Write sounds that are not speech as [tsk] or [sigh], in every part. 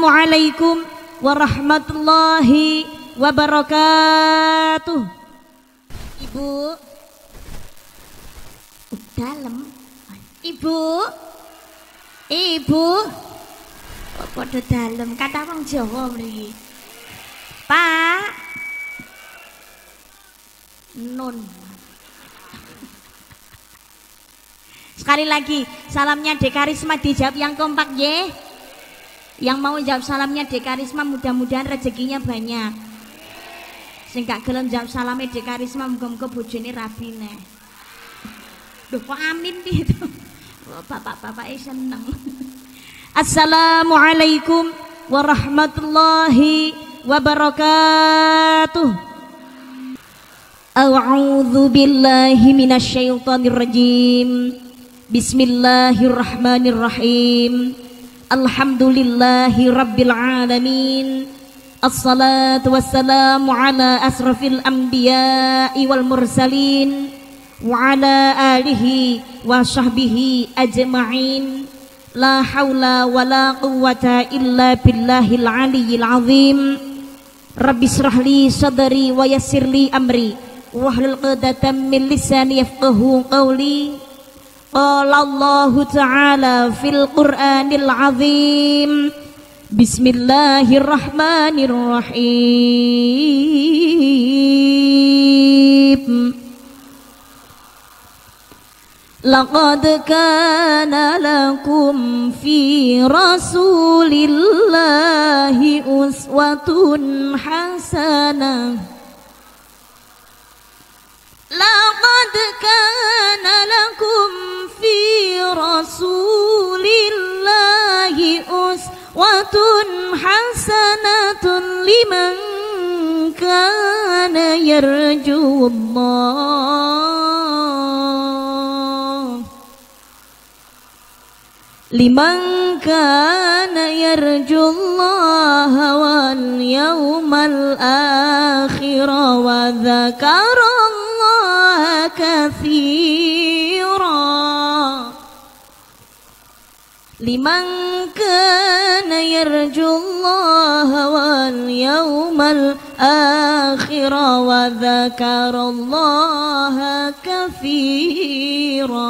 Assalamualaikum warahmatullahi wabarakatuh. Ibu. Dalam. Ibu. Ibu. Kok dalem kata wong Jawa mriki. Pak. Nun. Sekali lagi, salamnya Dekarisma dijawab yang kompak ye. Yang mau jawab salamnya Dekarisma mudah-mudahan rezekinya banyak. Sing gak gelem jawab salamnya Dekarisma muga-muga bojone rabi neh. Duh kok amin gitu. Bapak-bapak seneng. Assalamualaikum warahmatullahi wabarakatuh. A'udzu billahi minasyaitonir rajim. Bismillahirrahmanirrahim. Alhamdulillahi rabbil alamin. Assalatu wassalamu ala asrafil anbiya'i wal mursalin wa ala alihi wa sahbihi ajma'in. La haula wa la quwwata illa billahil aliyyil azim. Rabbi israh li sadri wa yassir li amri wahlul 'uqdatam قال الله تعالى في القرآن العظيم. بسم الله الرحمن الرحيم. لقد كان لكم في رسول الله أسوة حسنة. لقد كان لكم في رسول الله أسوة حسنة لمن كان يرجو الله. لمن كان يرجو الله واليوم الآخر وذكر الله كثيرا. لمن كان يرجو الله واليوم الآخر وذكر الله كثيرا.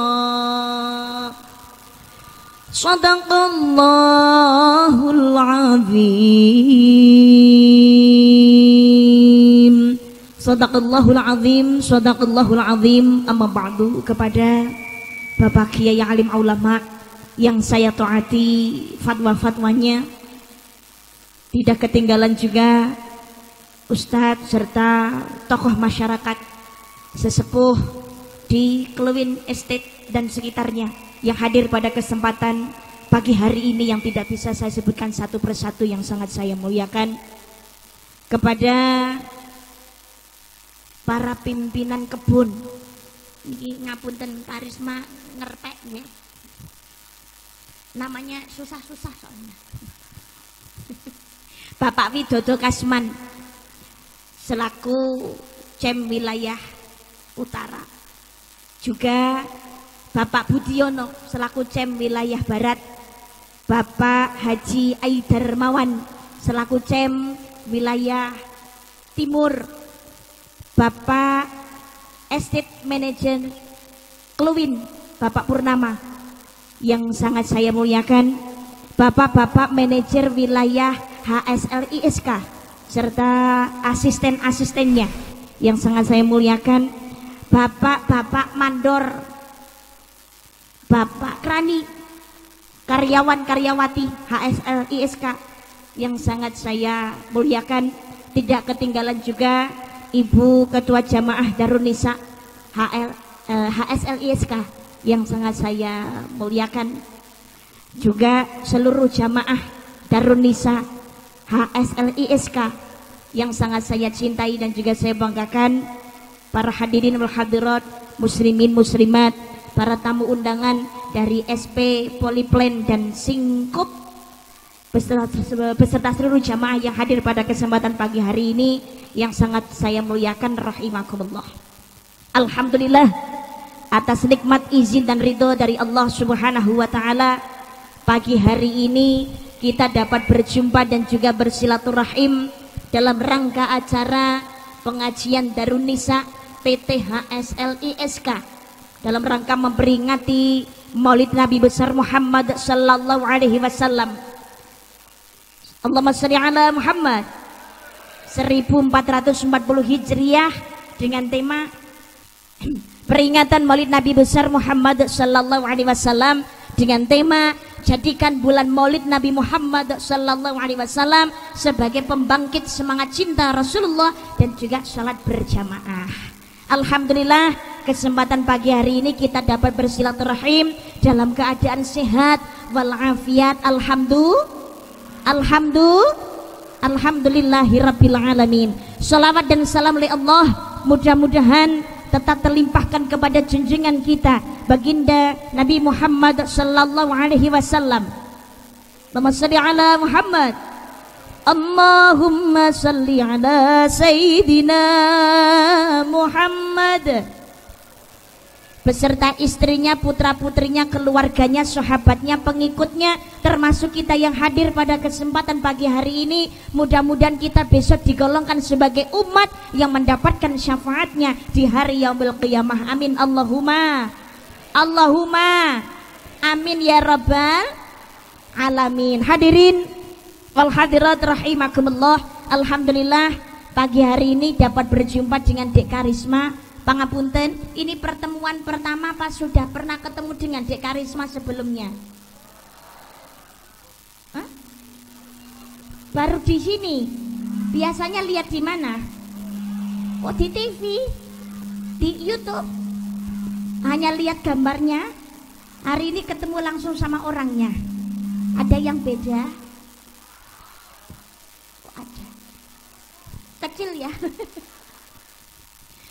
صدق الله العظيم. Sadaqallahul azim, sadaqallahul azim. Amma ba'du kepada Bapak Kiai Alim Ulama Yang saya taati fatwa-fatwanya. Tidak ketinggalan juga Ustadz serta tokoh masyarakat Sesepuh di Kelewin Estate dan sekitarnya Yang hadir pada kesempatan pagi hari ini yang tidak bisa saya sebutkan satu persatu yang sangat saya muliakan. Kepada para pimpinan kebun. Ngapunten karisma ngerpek ya namanya susah-susah soalnya. [laughs] Bapak Widodo Kasman selaku cem wilayah utara. Juga Bapak Budiono selaku cem wilayah barat. Bapak Haji Aidarmawan selaku cem wilayah timur Bapak Estate Manager Kluwin Bapak Purnama yang sangat saya muliakan Bapak-bapak manajer wilayah HSLISK serta asisten-asistennya yang sangat saya muliakan Bapak-bapak mandor Bapak Krani karyawan-karyawati HSLISK yang sangat saya muliakan. Tidak ketinggalan juga Ibu Ketua Jamaah Darun Nisa HL, eh, HSLISK yang sangat saya muliakan. Juga seluruh jamaah Darun Nisa HSLISK yang sangat saya cintai dan juga saya banggakan. Para hadirin wal hadirat muslimin muslimat para tamu undangan dari SP Poliplen dan Singkup. Beserta, beserta seluruh jamaah yang hadir pada kesempatan pagi hari ini yang sangat saya muliakan rahimakumullah. Alhamdulillah atas nikmat izin dan ridho dari Allah Subhanahu wa taala. Pagi hari ini kita dapat berjumpa dan juga bersilaturahim dalam rangka acara pengajian Darun Nisa PT HSLISK dalam rangka memperingati Maulid Nabi besar Muhammad sallallahu alaihi wasallam. Allahumma shalli ala Muhammad 1440 Hijriah dengan tema [clears throat] peringatan Maulid Nabi besar Muhammad sallallahu alaihi wasallam dengan tema jadikan bulan Maulid Nabi Muhammad sallallahu alaihi wasallam sebagai pembangkit semangat cinta Rasulullah dan juga salat berjamaah. Alhamdulillah kesempatan pagi hari ini kita dapat bersilaturahim dalam keadaan sehat walafiat alhamdulillah alhamdulillah alhamdulillahirabbil alamin. Salawat dan salam oleh Allah mudah-mudahan tetap terlimpahkan kepada junjungan kita baginda Nabi Muhammad sallallahu alaihi wasallam. Allahumma salli ala Muhammad. Allahumma salli ala sayyidina Muhammad beserta istrinya, putra-putrinya, keluarganya, sahabatnya, pengikutnya, termasuk kita yang hadir pada kesempatan pagi hari ini. Mudah-mudahan kita besok digolongkan sebagai umat yang mendapatkan syafaatnya di hari yaumil qiyamah. Amin Allahumma. Allahumma. Amin ya rabbal alamin. Hadirin wal hadirat rahimakumullah. Alhamdulillah pagi hari ini dapat berjumpa dengan Dek Karisma Pangapunten, ini pertemuan pertama pas sudah pernah ketemu dengan Dek Karisma sebelumnya? Hah? Baru di sini. Biasanya lihat di mana? Oh di TV, di YouTube. Hanya lihat gambarnya. Hari ini ketemu langsung sama orangnya. Ada yang beda? Kecil ya. [laughs]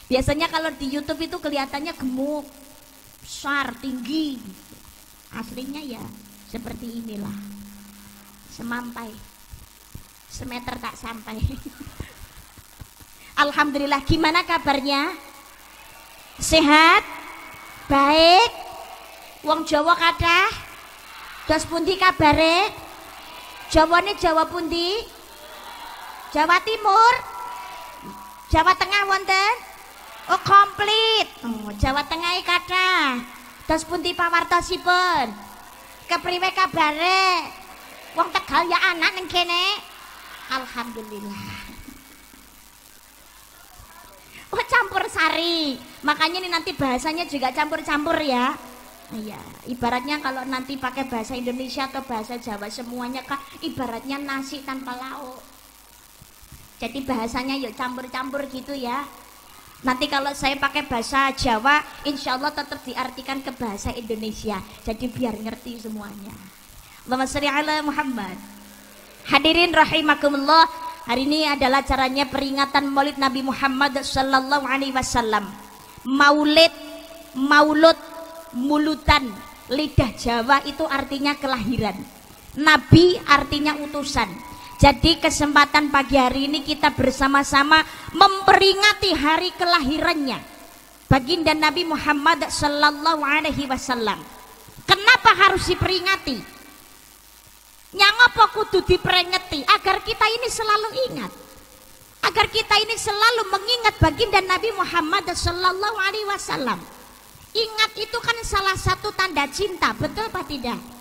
Biasanya kalau di YouTube itu kelihatannya gemuk, besar, tinggi. Aslinya ya seperti inilah. Semampai. Semeter tak sampai. [laughs] Alhamdulillah, gimana kabarnya? Sehat? Baik? Wong Jawa kata? Dos pundi kabare? Jawane Jawa pundi? Jawa Timur? Jawa Tengah wonten? Oh komplit. Oh, Jawa Tengah kata. Terus pundi pawartosipun? Kepriwe kabare? Wong Tegal ya anak ning kene. Alhamdulillah. Oh campur sari. Makanya ini nanti bahasanya juga campur-campur ya. Iya, ibaratnya kalau nanti pakai bahasa Indonesia atau bahasa Jawa semuanya kan ibaratnya nasi tanpa lauk. Jadi bahasanya yuk campur-campur gitu ya. Nanti kalau saya pakai bahasa Jawa, insya Allah tetap diartikan ke bahasa Indonesia. Jadi biar ngerti semuanya. Allahumma ala Muhammad. Hadirin rahimakumullah, hari ini adalah caranya peringatan Maulid Nabi Muhammad sallallahu alaihi wasallam. Maulid, maulud, mulutan, lidah Jawa itu artinya kelahiran. Nabi artinya utusan. Jadi kesempatan pagi hari ini kita bersama-sama memperingati hari kelahirannya baginda Nabi Muhammad sallallahu alaihi wasallam. Kenapa harus diperingati? Yang apa kudu diperingati agar kita ini selalu ingat. Agar kita ini selalu mengingat baginda Nabi Muhammad sallallahu alaihi wasallam. Ingat itu kan salah satu tanda cinta, betul apa tidak?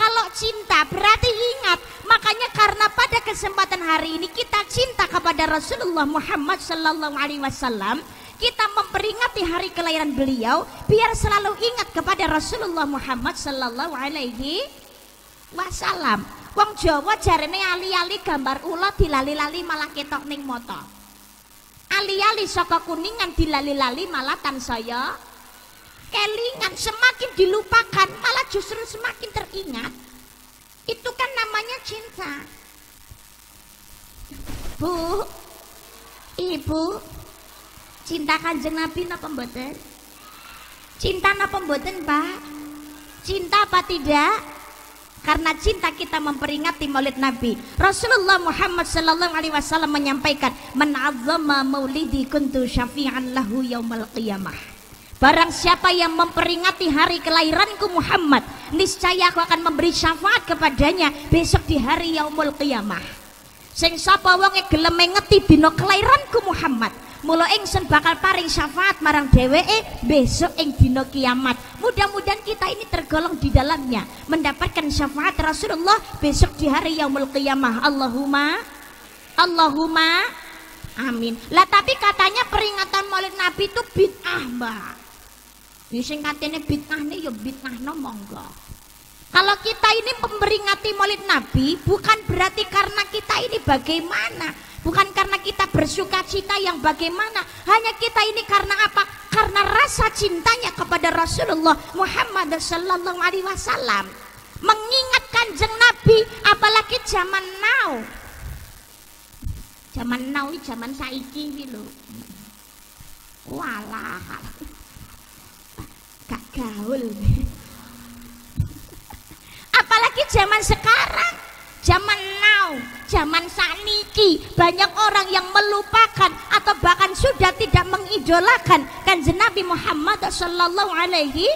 Kalau cinta berarti ingat. Makanya karena pada kesempatan hari ini kita cinta kepada Rasulullah Muhammad Sallallahu Alaihi Wasallam, kita memperingati hari kelahiran beliau biar selalu ingat kepada Rasulullah Muhammad Sallallahu Alaihi Wasallam. Wong Jawa jarene ali-ali gambar ulo dilali-lali malah ketok ning moto. Ali-ali saka kuningan dilali-lali malah tansaya kelingan semakin dilupakan malah justru semakin teringat. Itu kan namanya cinta. Bu ibu cinta kanjeng nabi napa mboten? Cinta napa mboten pak? Cinta apa tidak? Karena cinta kita memperingati Maulid Nabi. Rasulullah Muhammad sallallahu alaihi wasallam menyampaikan, "Man maulidi kuntu syafi'an lahu yaumal qiyamah." Barang siapa yang memperingati hari kelahiranku Muhammad, niscaya aku akan memberi syafaat kepadanya besok di hari yaumul qiyamah. Sing sapa wonge gelem ngeti dina kelahiranku Muhammad, mula ingsun bakal paring syafaat marang dheweke besok ing dina kiamat. Mudah-mudahan kita ini tergolong di dalamnya mendapatkan syafaat Rasulullah besok di hari yaumul qiyamah. Allahumma Allahumma amin. Lah tapi katanya peringatan Maulid Nabi itu bid'ah, Mbak. Ya sing katene bid'ah nih ya no monggo. Kalau kita ini memperingati Maulid Nabi bukan berarti karena kita ini bagaimana, bukan karena kita bersuka cita yang bagaimana, hanya kita ini karena apa? Karena rasa cintanya kepada Rasulullah Muhammad sallallahu alaihi wasallam. Mengingat kanjeng Nabi apalagi zaman now. Zaman now ini zaman saiki iki lho. Walah gak gaul. Apalagi zaman sekarang zaman now zaman saniki. Banyak orang yang melupakan atau bahkan sudah tidak mengidolakan kanjeng Nabi Muhammad Sallallahu Alaihi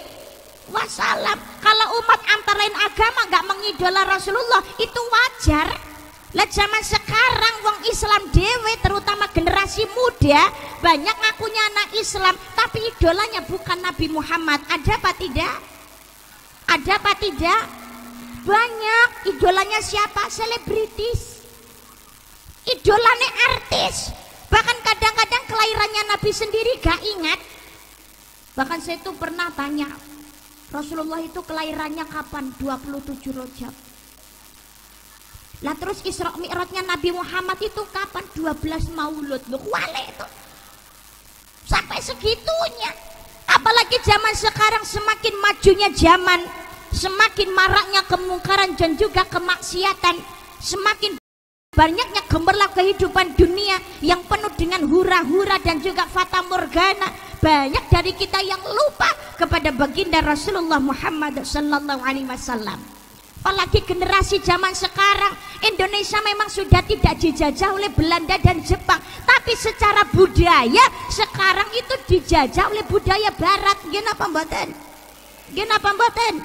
Wasallam. Kalau umat antara lain agama nggak mengidola Rasulullah itu wajar lah zaman sekarang wong Islam dewe terutama generasi muda banyak ngakunya anak Islam tapi idolanya bukan Nabi Muhammad. Ada apa tidak? Ada apa tidak? Banyak idolanya siapa? Selebritis. Idolanya artis. Bahkan kadang-kadang kelahirannya Nabi sendiri gak ingat. Bahkan saya itu pernah tanya, Rasulullah itu kelahirannya kapan? 27 Rojab. Lah terus Isra Mi'rajnya Nabi Muhammad itu kapan? 12 Maulud. Loh, wale itu. Sampai segitunya. Apalagi zaman sekarang semakin majunya zaman, semakin maraknya kemungkaran dan juga kemaksiatan, semakin banyaknya gemerlap kehidupan dunia yang penuh dengan hura-hura dan juga fata morgana. Banyak dari kita yang lupa kepada baginda Rasulullah Muhammad sallallahu alaihi wasallam apalagi generasi zaman sekarang Indonesia memang sudah tidak dijajah oleh Belanda dan Jepang. Tapi secara budaya sekarang itu dijajah oleh budaya barat. Gimana pembuatan gimana pembuatan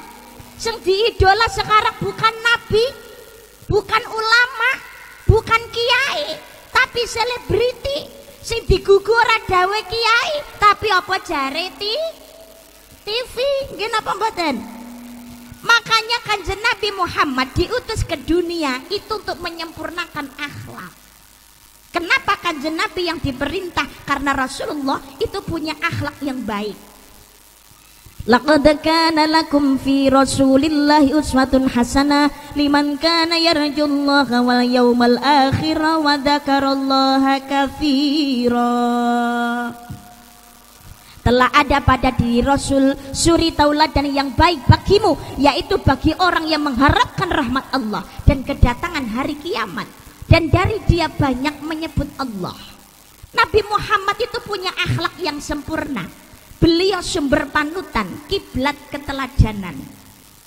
yang diidola sekarang bukan nabi bukan ulama bukan kiai tapi selebriti. Sing digugur dawe kiai tapi apa jareti TV gimana pembuatan Makanya kanjeng Nabi Muhammad diutus ke dunia itu untuk menyempurnakan akhlak. Kenapa kanjeng Nabi yang diperintah? Karena Rasulullah itu punya akhlak yang baik. Laqad kana lakum fi Rasulillahi uswatun hasanah liman kana yarjullaha wal yawmal akhir wa dzakarallaha katsira telah ada pada diri Rasul suri tauladan yang baik bagimu yaitu bagi orang yang mengharapkan rahmat Allah dan kedatangan hari kiamat. Dan dari dia banyak menyebut Allah. Nabi Muhammad itu punya akhlak yang sempurna. Beliau sumber panutan kiblat keteladanan.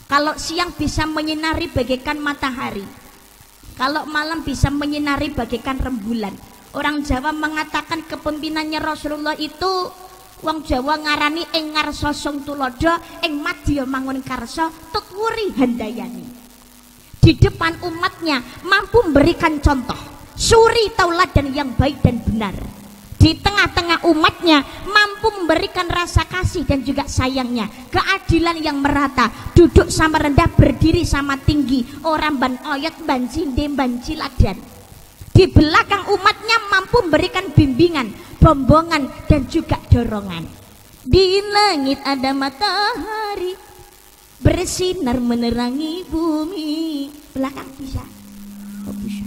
Kalau siang bisa menyinari bagaikan matahari. Kalau malam bisa menyinari bagaikan rembulan. Orang Jawa mengatakan kepemimpinannya Rasulullah itu Wong Jawa ngarani ing ngarsa sung tulodo ing madya mangun karsa tutwuri handayani. Di depan umatnya mampu memberikan contoh suri tauladan yang baik dan benar. Di tengah-tengah umatnya mampu memberikan rasa kasih dan juga sayangnya, keadilan yang merata, duduk sama rendah, berdiri sama tinggi, orang ban oyot, ban cinde, ban ciladan. Di belakang umatnya mampu memberikan bimbingan, rombongan dan juga dorongan. Di langit ada matahari bersinar menerangi bumi. Belakang bisa. Oh, bisa.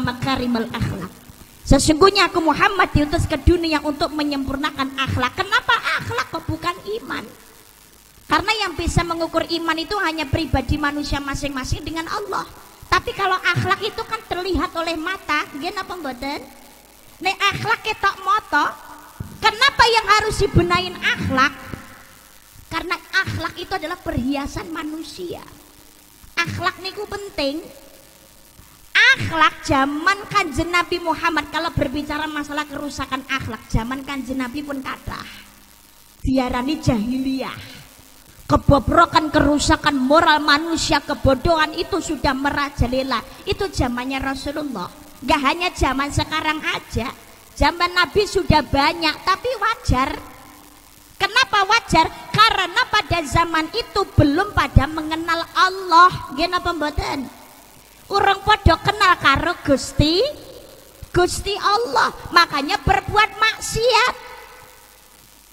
Makarimal akhlak. Sesungguhnya aku Muhammad diutus ke dunia untuk menyempurnakan akhlak. Kenapa akhlak kok bukan iman? Karena yang bisa mengukur iman itu hanya pribadi manusia masing-masing dengan Allah. Tapi kalau akhlak itu kan terlihat oleh mata, gimana apa mboten? Akhlak ketok moto, kenapa yang harus dibenain akhlak? Karena akhlak itu adalah perhiasan manusia. Akhlak niku penting zaman kanjeng Nabi Muhammad kalau berbicara masalah kerusakan akhlak zaman kanjeng Nabi pun kata diarani jahiliyah kebobrokan kerusakan moral manusia kebodohan itu sudah merajalela itu zamannya Rasulullah gak hanya zaman sekarang aja zaman Nabi sudah banyak tapi wajar Kenapa wajar? Karena pada zaman itu belum pada mengenal Allah. Gimana pembuatan? Orang podo kenal karo Gusti Gusti Allah makanya berbuat maksiat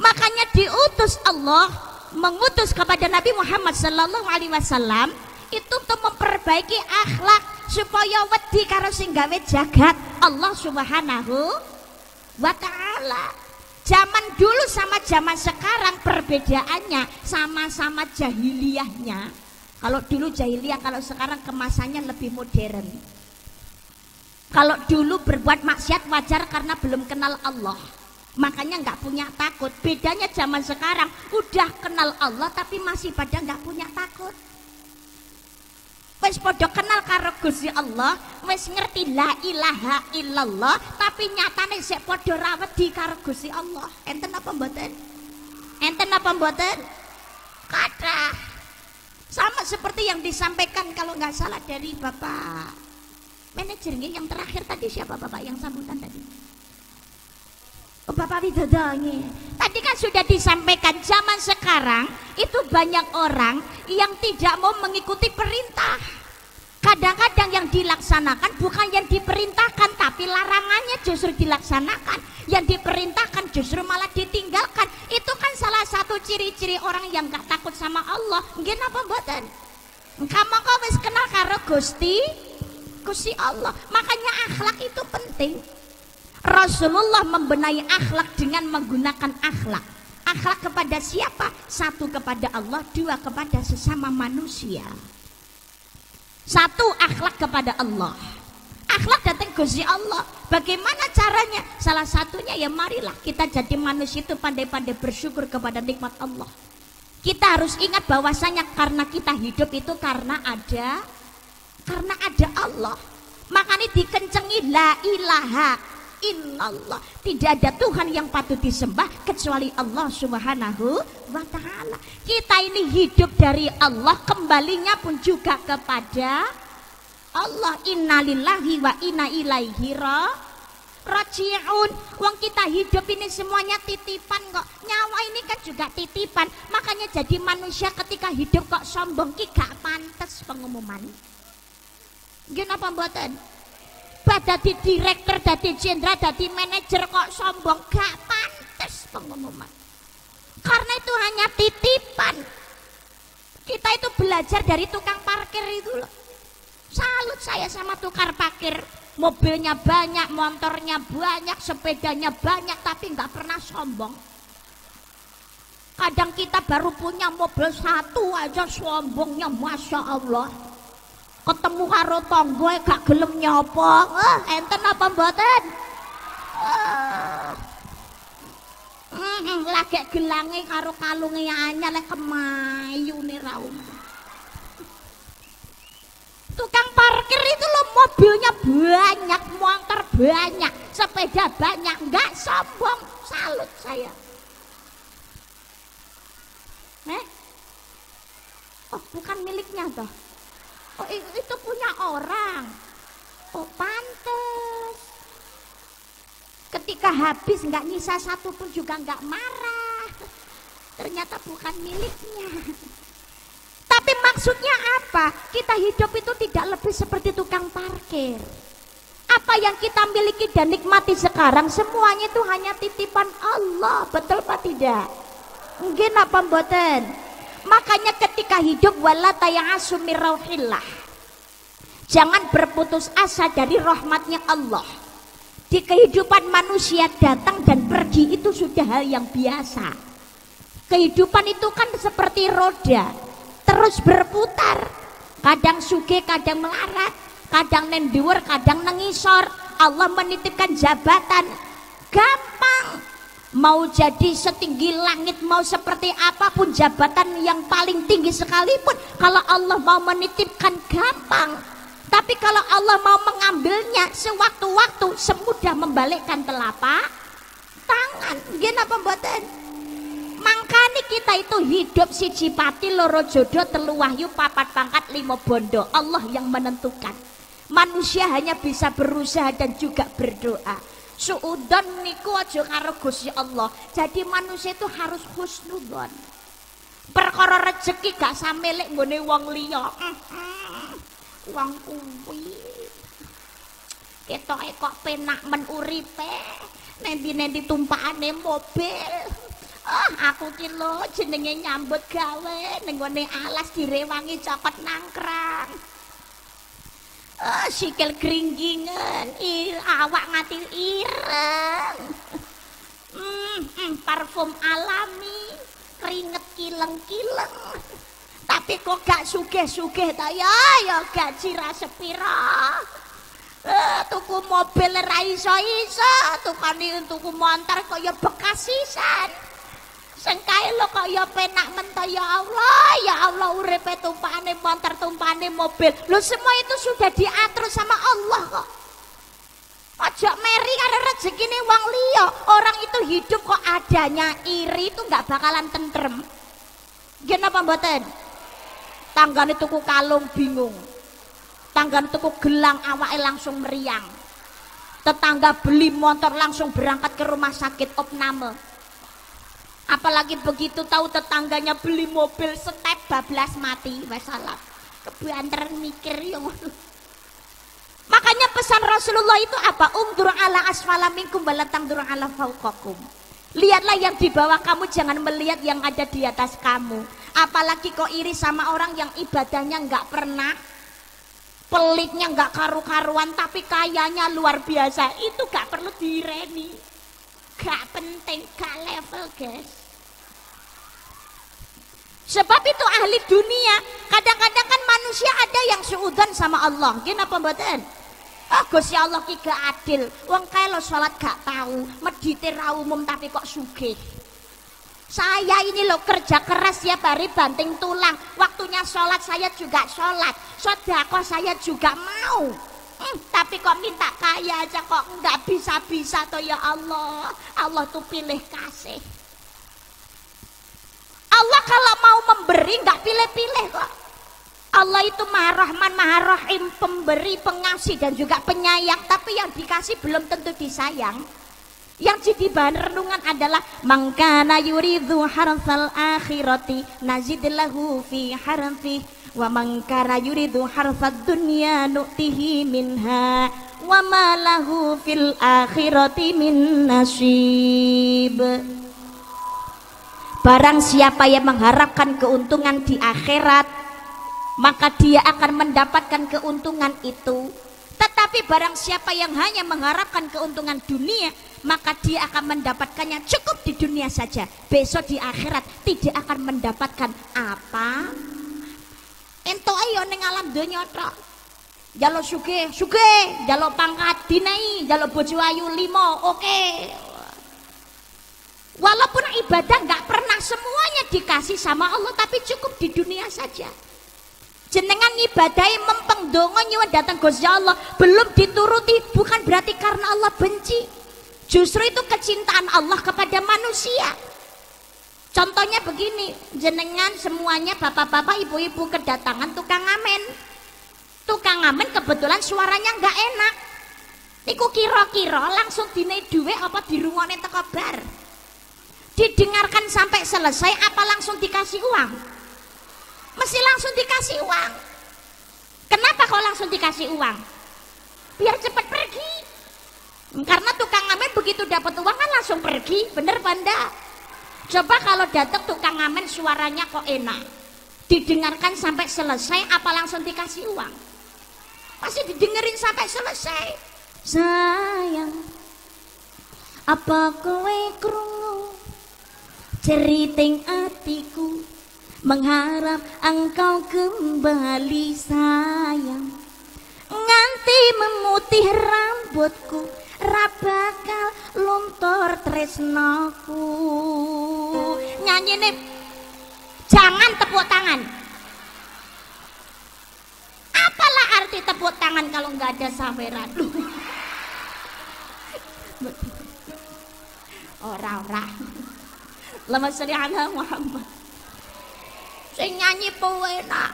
makanya diutus Allah mengutus kepada Nabi Muhammad Sallallahu Alaihi Wasallam itu untuk memperbaiki akhlak supaya wedi karo sing gawe jagat Allah Subhanahu wa taala. Zaman dulu sama zaman sekarang perbedaannya sama-sama jahiliyahnya. Kalau dulu jahiliyah, kalau sekarang kemasannya lebih modern. Kalau dulu berbuat maksiat wajar karena belum kenal Allah. Makanya nggak punya takut. Bedanya zaman sekarang udah kenal Allah tapi masih pada nggak punya takut. Wes podo kenal karo Gusti Allah, wes ngerti la ilaha illallah, tapi nyatane sik podo rawat di karo Gusti Allah. Enten apa mboten? Enten apa mboten? Kathah. Sama seperti yang disampaikan kalau nggak salah dari Bapak manajernya yang terakhir tadi siapa Bapak yang sambutan tadi? Oh, Bapak Widodo. Tadi kan sudah disampaikan zaman sekarang itu banyak orang yang tidak mau mengikuti perintah. Kadang-kadang yang dilaksanakan bukan yang diperintahkan tapi larangannya justru dilaksanakan. Yang diperintahkan justru malah ditinggalkan. Itu kan salah satu ciri-ciri orang yang gak takut sama Allah. Mungkin apa mboten? Kamu kau wis kenal karo Gusti Gusti Allah. Makanya akhlak itu penting. Rasulullah membenahi akhlak dengan menggunakan akhlak. Akhlak kepada siapa? Satu kepada Allah, dua kepada sesama manusia. Satu akhlak kepada Allah. Akhlak datang Gusti Allah. Bagaimana caranya? Salah satunya ya marilah kita jadi manusia itu pandai-pandai bersyukur kepada nikmat Allah. Kita harus ingat bahwasanya karena kita hidup itu karena ada karena ada Allah makanya dikencengi la ilaha illallah tidak ada Tuhan yang patut disembah kecuali Allah subhanahu wa ta'ala. Kita ini hidup dari Allah kembalinya pun juga kepada Allah. Innalillahi wa inna ilaihi rajiun. Wong kita hidup ini semuanya titipan kok. Nyawa ini kan juga titipan. Makanya jadi manusia ketika hidup kok sombong ki gak pantas pengumuman. Gimana pembuatan dadi direktur, dadi jenderal, dadi manajer kok sombong, gak pantas pengumuman. Karena itu hanya titipan. Kita itu belajar dari tukang parkir itu loh. Salut saya sama tukar parkir. Mobilnya banyak, motornya banyak, sepedanya banyak, tapi nggak pernah sombong. Kadang kita baru punya mobil satu aja sombongnya, masya Allah ketemu karo tonggo gak gelem nyopo eh enten apa mboten? Eh, lagi gelange karo kalunge anyar lek kemayune ra tukang parkir itu loh mobilnya banyak motor banyak sepeda banyak nggak sombong salut saya. Eh? Oh bukan miliknya toh oh itu punya orang? Oh pantes. Ketika habis nggak nyisa satu pun juga nggak marah. Ternyata bukan miliknya. Tapi maksudnya apa? Kita hidup itu tidak lebih seperti tukang parkir. Apa yang kita miliki dan nikmati sekarang semuanya itu hanya titipan Allah. Betul apa tidak? Mungkin apa mboten Makanya ketika hidup wala tayasu mirauhillah. Jangan berputus asa dari rahmatnya Allah. Di kehidupan manusia datang dan pergi itu sudah hal yang biasa. Kehidupan itu kan seperti roda, terus berputar. Kadang suge, kadang melarat, kadang nendur, kadang nengisor. Allah menitipkan jabatan. Gampang mau jadi setinggi langit mau seperti apa pun jabatan yang paling tinggi sekalipun. Kalau Allah mau menitipkan gampang. Tapi kalau Allah mau mengambilnya sewaktu-waktu semudah membalikkan telapak tangan. Gimana pembuatan Mangkani kita itu hidup si cipati loro jodoh telu wahyu papat pangkat lima bondo. Allah yang menentukan. Manusia hanya bisa berusaha dan juga berdoa suudon niku aja karo Gusti Allah. Jadi manusia itu harus husnudzon. Perkara rezeki gak samelek nggone wong liya. Wong kuwi ketoke kok penak men uripe. Nendi-nendi tumpakane mobil. Ah, aku ki lho jenenge nyambut gawe ning alas direwangi cokot nangkrang. Oh, sikil geringgingan, awak ngati ireng. Hmm, hmm, parfum alami, keringet kileng-kileng. Tapi kok gak sugih-sugih ta ya, ya gaji ra sepira. Eh, tuku mobil ra iso-iso, tukane tuku montor kaya bekas sisan. Sengkai lo kok ya penak mentah ya Allah, ya Allah uripe tumpahane motor tumpahane mobil. Lo semua itu sudah diatur sama Allah kok. Ojo meri karo rezekine wong liya. Orang itu hidup kok adanya iri itu nggak bakalan tentrem. Kenapa mboten? Tanggane tuku kalung bingung. Tanggane tuku gelang awake langsung meriang. Tetangga beli motor langsung berangkat ke rumah sakit opname apalagi begitu tahu tetangganya beli mobil step bablas mati. Masalah kebanteran mikir ya makanya pesan Rasulullah itu apa? Umdur ala asfala minkum balatang durang ala fauqakum. Lihatlah yang di bawah kamu jangan melihat yang ada di atas kamu. Apalagi kok iri sama orang yang ibadahnya nggak pernah pelitnya nggak karu-karuan tapi kayanya luar biasa. Itu gak perlu direni gak penting gak level guys Sebab itu ahli dunia, kadang-kadang kan manusia ada yang suudan sama Allah. Gini apa mboten? Oh Gusti Allah ki gak adil. Wong kae lo salat gak tahu, medite ra umum tapi kok sugih. Saya ini loh kerja keras ya hari banting tulang. Waktunya sholat saya juga sholat. Sodako saya juga mau. Hmm, tapi kok minta kaya aja kok nggak bisa-bisa toh ya Allah. Allah tuh pilih kasih. Allah kalau mau memberi nggak pilih-pilih kok. Allah itu maha rahman, maha rahim, pemberi, pengasih dan juga penyayang. Tapi yang dikasih belum tentu disayang. Yang jadi bahan renungan adalah mangkana yuridu harfal akhirati nazidlahu fi harfi wa mangkana yuridu harfad dunya nu'tihi minha wa ma lahu fil akhirati min nasib. Barang siapa yang mengharapkan keuntungan di akhirat, maka dia akan mendapatkan keuntungan itu. Tetapi barang siapa yang hanya mengharapkan keuntungan dunia, maka dia akan mendapatkannya cukup di dunia saja. Besok di akhirat tidak akan mendapatkan apa. Ento ayo ning alam dunia tok. Jalo suge, suge, jalo pangkat dinai, jalo bojo ayu limo, oke. Okay. Walaupun ibadah nggak pernah semuanya dikasih sama Allah, tapi cukup di dunia saja. Jenengan ibadai mempeng dongo nyewa datang Gusti Allah belum dituruti bukan berarti karena Allah benci. Justru itu kecintaan Allah kepada manusia. Contohnya begini, jenengan semuanya bapak-bapak, ibu-ibu kedatangan tukang ngamen. Tukang ngamen kebetulan suaranya nggak enak. Niku kira-kira langsung dinai duwe apa dirungone teko bar. Didengarkan sampai selesai apa langsung dikasih uang? Mesti langsung dikasih uang. Kenapa kok langsung dikasih uang? Biar cepat pergi. Karena tukang ngamen begitu dapat uang kan langsung pergi, bener banda? Coba kalau datang tukang ngamen suaranya kok enak, didengarkan sampai selesai, apa langsung dikasih uang? Pasti didengerin sampai selesai. Sayang, apa kowe krungu ceriting atiku mengharap engkau kembali sayang. Nganti memutih rambutku rabakal luntur tresnaku nyanyi nih jangan tepuk tangan. Apalah arti tepuk tangan kalau nggak ada saweran? [laughs] Ora-ora lama seri ala Muhammad. Sing nyanyi penak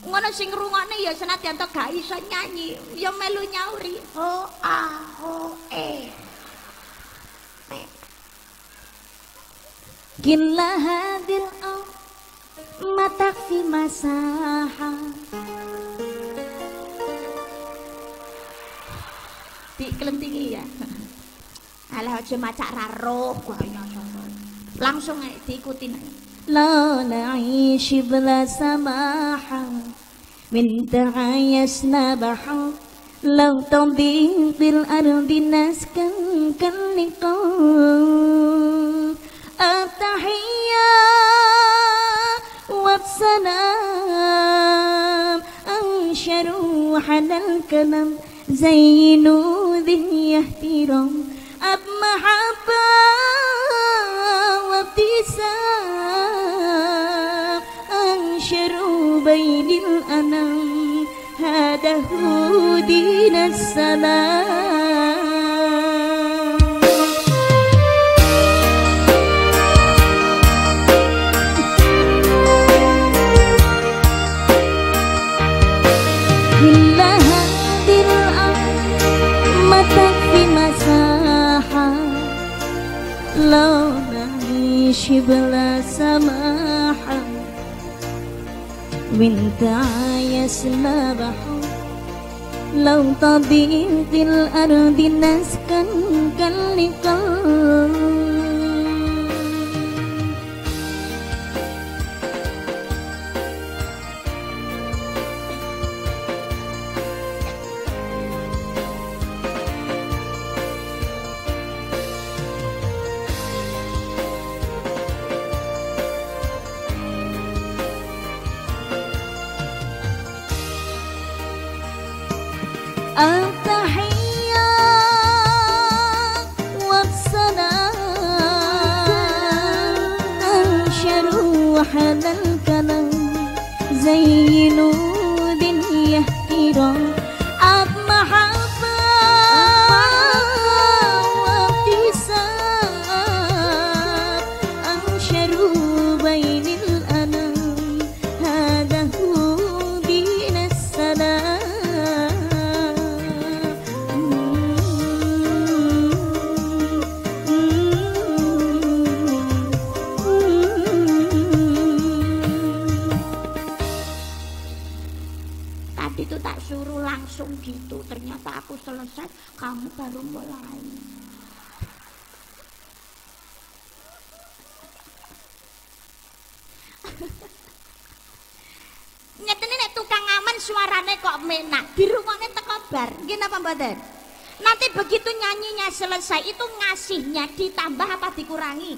ngono sing ngrungokne ya senadyan to gak iso nyanyi. Ya melu nyauri. Ho a ho e. Gila hadil au matak fi masaha. Di kelentingi ya Alah aja macak raro Langsung aja diikutin aja لا نعيش بلا سماحة من تعايشنا بحر لو تضيق الأرض نسكن كاللقاء التحية والسلام أنشروا على الكلام زينوا ذي احترام أب محبة وابتسام أنشروا بين الأنام. هذا هو دين السلام لو نعيش بلا سماحة وانت عايشنا بحب لو تضيق الأرض نسكن كاللقاء Itu ngasihnya ditambah apa dikurangi?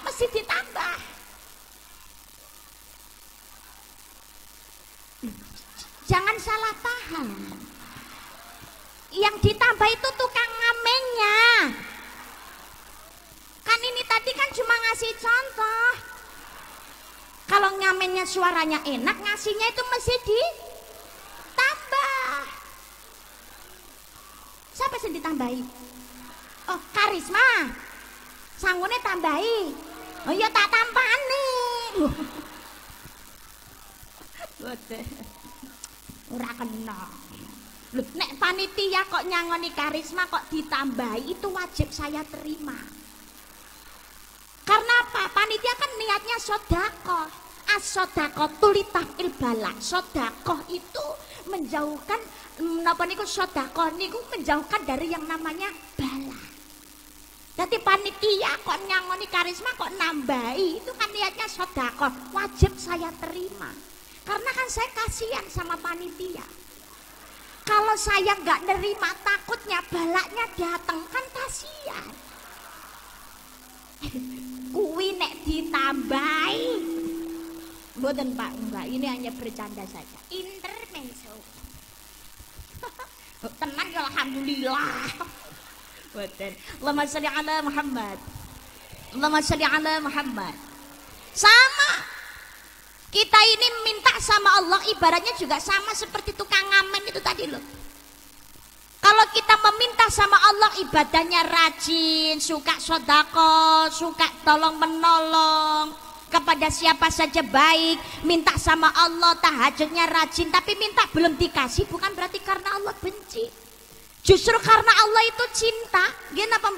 Mesti ditambah Jangan salah paham. Yang ditambah itu tukang ngamennya. Kan ini tadi kan cuma ngasih contoh. Kalau ngamennya suaranya enak, ngasihnya itu mesti ditambah. Siapa sih ditambahi? Oh, karisma. Sangune tambahi. Oh iya tak tampani. Boten. ora kena. Loh, nek panitia kok nyangoni karisma kok ditambahi itu wajib saya terima. Karena apa? Panitia kan niatnya sodako. As-sodako tulitah ilbala. Sodako itu menjauhkan napa niku sodako niku menjauhkan dari yang namanya bala. Jadi panitia kok nyangoni karisma kok nambahi itu kan niatnya sodako wajib saya terima. Karena kan saya kasihan sama panitia. Kalau saya nggak nerima takutnya balaknya datang kan kasihan. [laughs] Kuwi nek ditambahi. Mboten Pak, enggak, ini hanya bercanda saja. Intermezzo. [laughs] Tenang ya alhamdulillah. Mboten. Allahumma sholli ala Muhammad. Allahumma sholli ala Muhammad. Sama kita ini minta sama Allah ibaratnya juga sama seperti tukang ngamen itu tadi loh. Kalau kita meminta sama Allah ibadahnya rajin, suka sodako, suka tolong menolong kepada siapa saja baik, minta sama Allah tahajudnya rajin, tapi minta belum dikasih bukan berarti karena Allah benci. Justru karena Allah itu cinta, gini apa?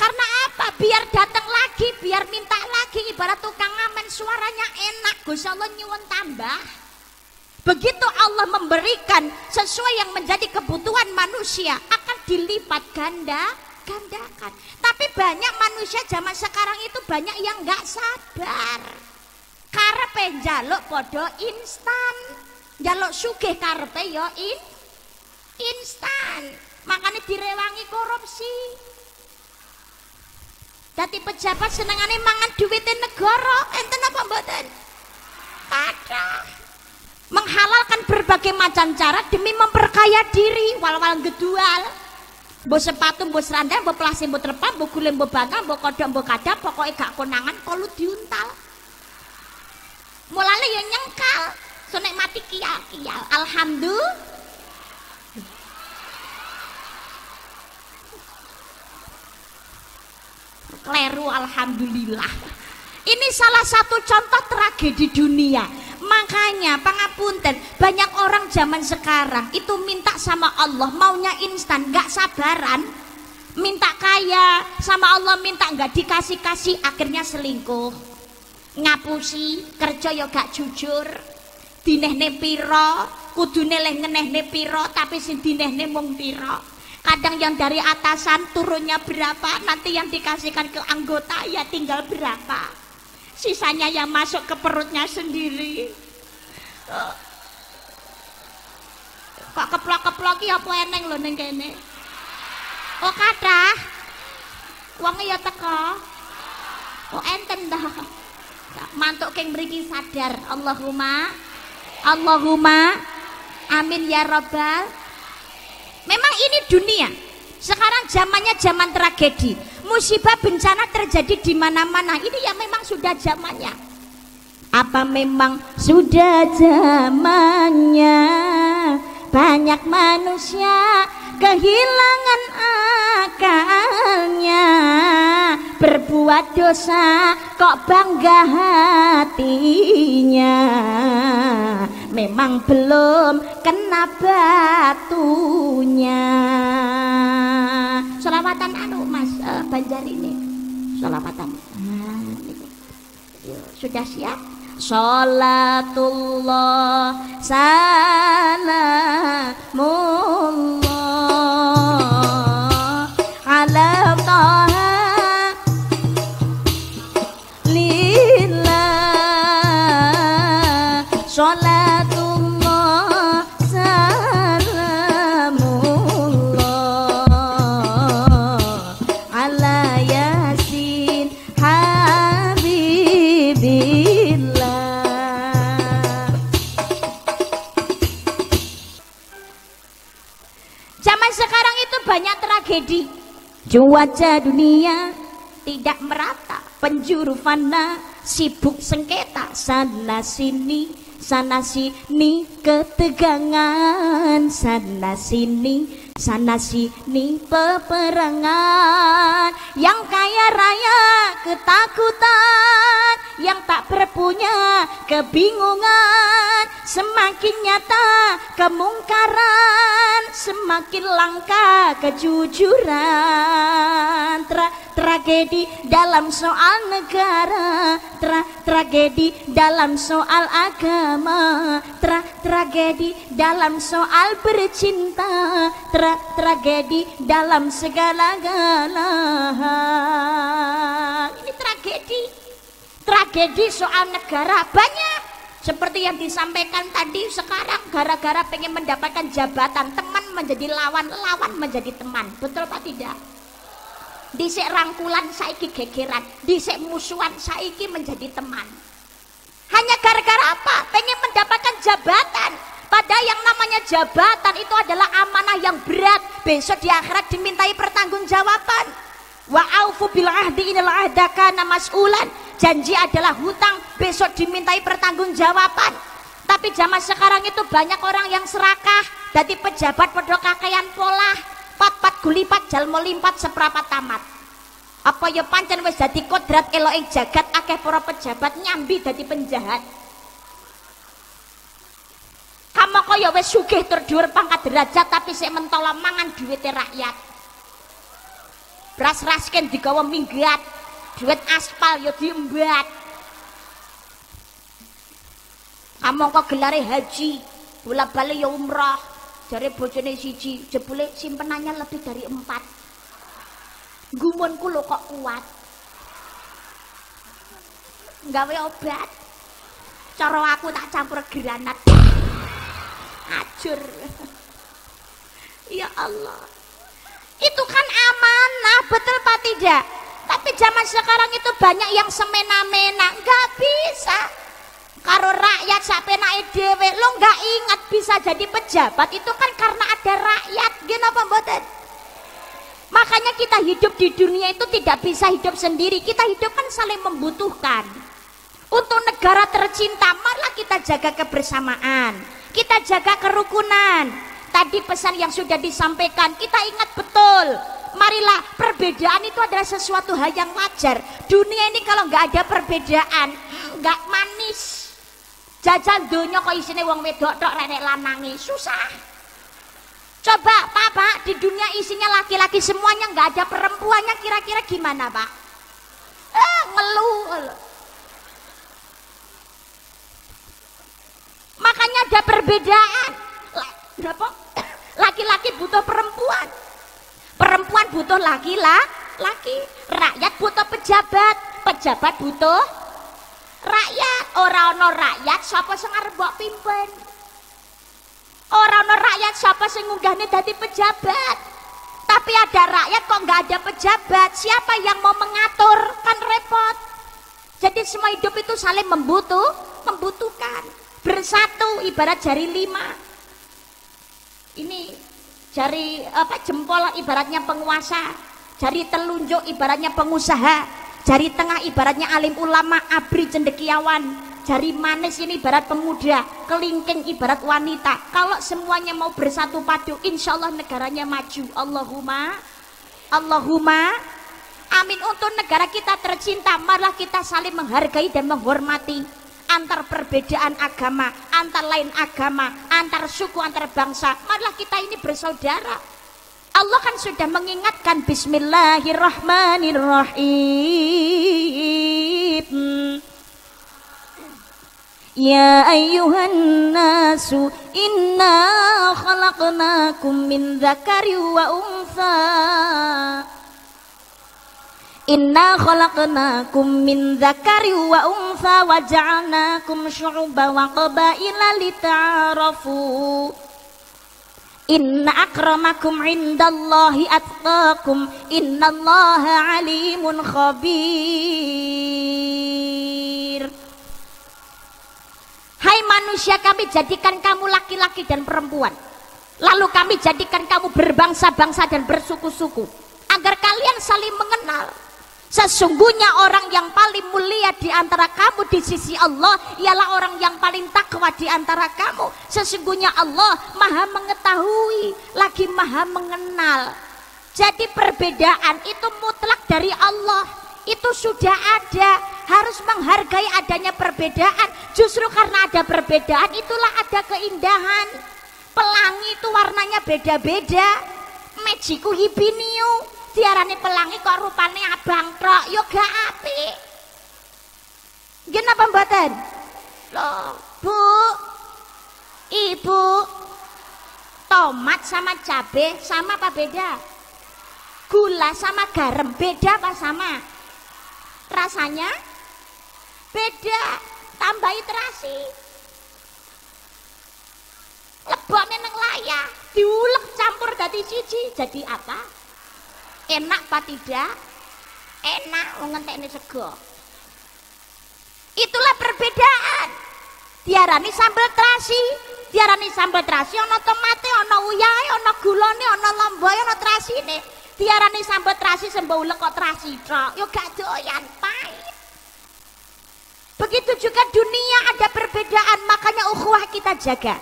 Karena apa? Biar datang lagi, biar minta lagi. Ibarat tukang ngamen suaranya enak, Gusti Allah nyuwun tambah. Begitu Allah memberikan sesuai yang menjadi kebutuhan manusia akan dilipat ganda gandakan. Tapi banyak manusia zaman sekarang itu banyak yang nggak sabar. Karepe njaluk podo instan. Njaluk sugih karepe yo in instan. Makanya direwangi korupsi. Dadi pejabat senengane mangan duwite negara, enten apa mboten? Ada. Menghalalkan berbagai macam cara demi memperkaya diri, wal-wal gedual. Mbok sepatu, mbok serandang, mbok plase, mbok terpam, mbok guling, mbok bangga, mbok kodok, mbok kada, pokoknya gak konangan kalau diuntal. Mulane ya nyengkal, sonek mati kial-kial. Alhamdulillah. Kleru alhamdulillah. Ini salah satu contoh tragedi dunia. Makanya pangapunten banyak orang zaman sekarang itu minta sama Allah maunya instan gak sabaran. Minta kaya sama Allah minta gak dikasih-kasih akhirnya selingkuh. Ngapusi kerja ya gak jujur. Dinehne piro kudune leh ngenehne piro tapi sing dinehne mung piro kadang yang dari atasan turunnya berapa nanti yang dikasihkan ke anggota ya tinggal berapa. Sisanya yang masuk ke perutnya sendiri. Kok keplok-keplok ya apa eneng lho ning kene? Oh kathah? Wong ya teko oh enten dah mantuk keng mriki sadar. Allahumma Allahumma amin ya rabbal Memang ini dunia. Sekarang zamannya zaman tragedi. Musibah bencana terjadi di mana-mana. Ini yang memang sudah zamannya. Apa memang sudah zamannya banyak manusia kehilangan akalnya berbuat dosa kok bangga hatinya memang belum kena batunya. Selawatan anu mas uh, banjar ini. Selawatan. Nah, sudah siap? Salatullah salamullah ala tragedi Cuaca dunia tidak merata. Penjuru fana sibuk sengketa. Sana sini, sana sini ketegangan. Sana sini, sana sini peperangan. Yang kaya raya ketakutan. Yang tak berpunya kebingungan. Semakin nyata kemungkaran. Semakin langka kejujuran. Tra Tragedi dalam soal negara. Tra Tragedi dalam soal agama. Tra Tragedi dalam soal bercinta. Tra Tragedi dalam segala-galanya Ini tragedi. Tragedi soal negara banyak. Seperti yang disampaikan tadi sekarang gara-gara pengen mendapatkan jabatan teman menjadi lawan lawan menjadi teman. Betul apa tidak? Disik rangkulan saiki gegeran disik musuhan saiki menjadi teman. Hanya gara-gara apa? Pengen mendapatkan jabatan padahal yang namanya jabatan itu adalah amanah yang berat. Besok di akhirat dimintai pertanggungjawaban. Wa aufu bil ahdi inal ahda kana mas'ulan. Janji adalah hutang besok dimintai pertanggungjawaban. Tapi zaman sekarang itu banyak orang yang serakah jadi pejabat podo kakean pola. Pat pat gulipat jalmo limpat seprapat tamat. Apa ya pancen wis dadi kodrat ing jagat akeh para pejabat nyambi dadi penjahat kamu kaya wis sugih tur dhuwur pangkat derajat tapi sik mentolo mangan duwite rakyat. Beras rasken digawa minggat duit aspal ya diembat. Kamu kok haji bola balik ya umroh dari bojone siji jebule simpenannya lebih dari empat. Gumunku lo kok kuat. Gawe obat. Cara aku tak campur granat acur. [laughs] Ya Allah. Itu kan amanah betul pak tidak tapi zaman sekarang itu banyak yang semena-mena. Nggak bisa. Karo rakyat sampai naik dewe lo nggak ingat bisa jadi pejabat. Itu kan karena ada rakyat. Apa mboten? Makanya kita hidup di dunia itu tidak bisa hidup sendiri. Kita hidup kan saling membutuhkan. Untuk negara tercinta malah kita jaga kebersamaan kita jaga kerukunan. Tadi pesan yang sudah disampaikan kita ingat betul. Marilah perbedaan itu adalah sesuatu hal yang wajar. Dunia ini kalau nggak ada perbedaan nggak manis. Jajal dunia kok isinya wong wedok tok renek lanangi susah. Coba pak pak di dunia isinya laki-laki semuanya nggak ada perempuannya kira-kira gimana pak? Eh ngeluh makanya ada perbedaan. Berapa? Laki-laki butuh perempuan. Perempuan butuh laki lah laki rakyat butuh pejabat. Pejabat butuh rakyat. Orang no rakyat siapa sing arep pimpin? Orang no rakyat siapa sing ngunggahne dadi pejabat? Tapi ada rakyat kok nggak ada pejabat? Siapa yang mau mengatur? Kan repot. Jadi semua hidup itu saling membutuh membutuhkan bersatu ibarat jari lima. Ini jari apa jempol ibaratnya penguasa. Jari telunjuk ibaratnya pengusaha. Jari tengah ibaratnya alim ulama abri cendekiawan. Jari manis ini ibarat pemuda. Kelingking ibarat wanita. Kalau semuanya mau bersatu padu insya Allah negaranya maju. Allahumma Allahumma amin. Untuk negara kita tercinta malah kita saling menghargai dan menghormati antar perbedaan agama antar lain agama antar suku antar bangsa. Malah kita ini bersaudara. Allah kan sudah mengingatkan Bismillahirrahmanirrahim. Ya ayuhan nasu inna khalaqnakum min dzakari wa Inna khalaqnakum min dzakari wa untha wa ja'alnakum syu'uban wa qabaila lita'arafu. Inna akramakum indallahi atqakum. Innallaha alimun khabir. Hai manusia kami jadikan kamu laki-laki dan perempuan. Lalu kami jadikan kamu berbangsa-bangsa dan bersuku-suku. Agar kalian saling mengenal Sesungguhnya orang yang paling mulia di antara kamu di sisi Allah ialah orang yang paling takwa di antara kamu. Sesungguhnya Allah maha mengetahui, lagi maha mengenal. Jadi perbedaan itu mutlak dari Allah. Itu sudah ada. Harus menghargai adanya perbedaan. Justru karena ada perbedaan itulah ada keindahan. Pelangi itu warnanya beda-beda. Mejiku hibiniu diarani pelangi kok rupane abang trok yo gak apik. Nggih mboten? Lho Bu. Ibu. Tomat sama cabe sama apa beda? Gula sama garam beda apa sama? Rasanya beda. Tambahi terasi. Leboknya neng layar. Diulek campur dari siji jadi apa enak apa tidak? Enak ini sego. Itulah perbedaan. Diarani sambal terasi. Diarani sambal terasi ono tomate ono uyai ono gulone ono lomboy ono ini diarani sambal terasi sembau kok terasi tok yo gak doyan pahit begitu juga dunia ada perbedaan makanya ukhuwah kita jaga.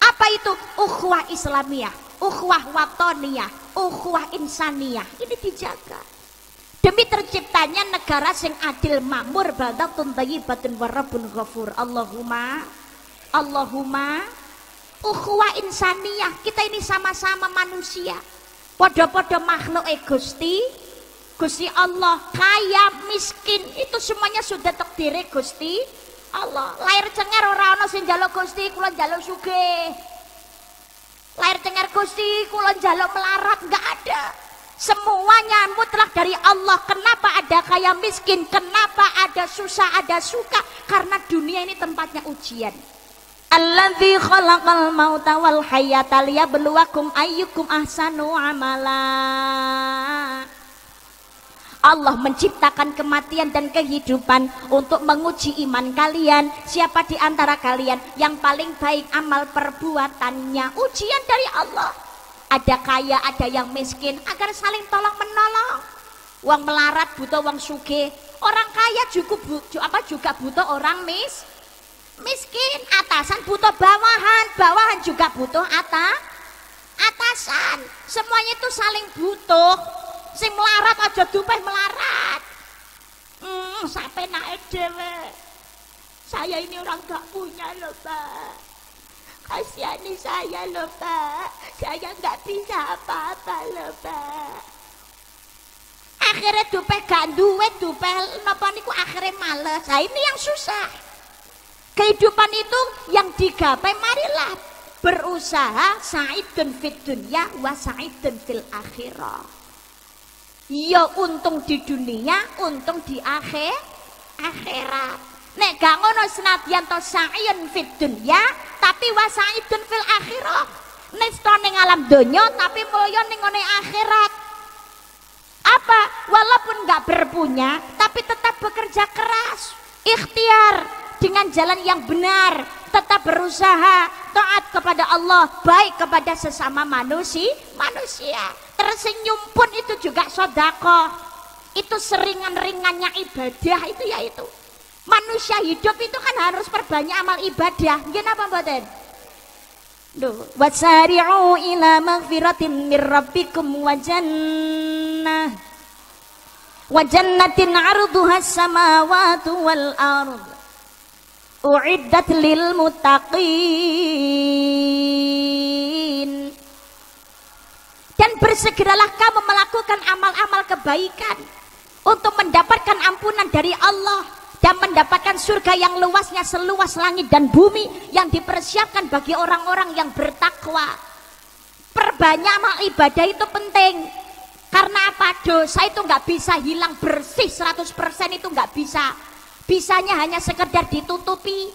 Apa itu ukhuwah islamiyah? Ukhuwah watoniyah ukhuwah insaniyah. Ini dijaga. Demi terciptanya negara sing adil makmur baldatun thayyibatun warabun ghafur. Allahumma Allahumma ukhuwah insaniyah. Kita ini sama-sama manusia. Podo-podo makhluk Gusti Gusti Allah kaya miskin. Itu semuanya sudah takdir Gusti Allah. Lahir cengar orang orang sing jaluk Gusti kula jaluk sugih lahir cengar Gusti kula njaluk melarat nggak ada. Semuanya mutlak dari Allah. Kenapa ada kaya miskin? Kenapa ada susah ada suka? Karena dunia ini tempatnya ujian. Alladzi khalaqal mauta wal hayata liyabluwakum ayyukum ahsanu amala Allah menciptakan kematian dan kehidupan untuk menguji iman kalian. Siapa di antara kalian yang paling baik amal perbuatannya? Ujian dari Allah. Ada kaya, ada yang miskin agar saling tolong menolong. Uang melarat butuh uang suge. Orang kaya juga, apa juga butuh orang mis miskin. Atasan butuh bawahan, bawahan juga butuh atas atasan. Semuanya itu saling butuh sing melarat aja dupeh melarat. Hmm, sampai naik dewe saya ini orang gak punya loh pak kasihani saya loh pak saya gak bisa apa-apa loh pak akhirnya dupeh gak duit dupeh napa niku akhirnya males. Nah ini yang susah. Kehidupan itu yang digapai marilah berusaha dan fit dunya wa dan fil akhirah ya untung di dunia untung di akhir akhirat. Nek gak ngono senadyan to sa'yun fid dunya tapi wasaidun fil akhirat. Nista ning alam donya tapi mulya ning akhirat. Apa? Walaupun gak berpunya tapi tetap bekerja keras ikhtiar dengan jalan yang benar tetap berusaha taat kepada Allah baik kepada sesama manusia manusia tersenyum pun itu juga sodako. Itu seringan-ringannya ibadah itu ya itu. Manusia hidup itu kan harus perbanyak amal ibadah nggih napa mboten? Duh, wasari'u ila maghfiratin mir rabbikum wa jannah. Wa jannatin wal ard. U'iddat lil muttaqin dan bersegeralah kamu melakukan amal-amal kebaikan untuk mendapatkan ampunan dari Allah dan mendapatkan surga yang luasnya seluas langit dan bumi yang dipersiapkan bagi orang-orang yang bertakwa. Perbanyak amal ibadah itu penting. Karena apa? Dosa itu nggak bisa hilang bersih 100% itu nggak bisa. Bisanya hanya sekedar ditutupi.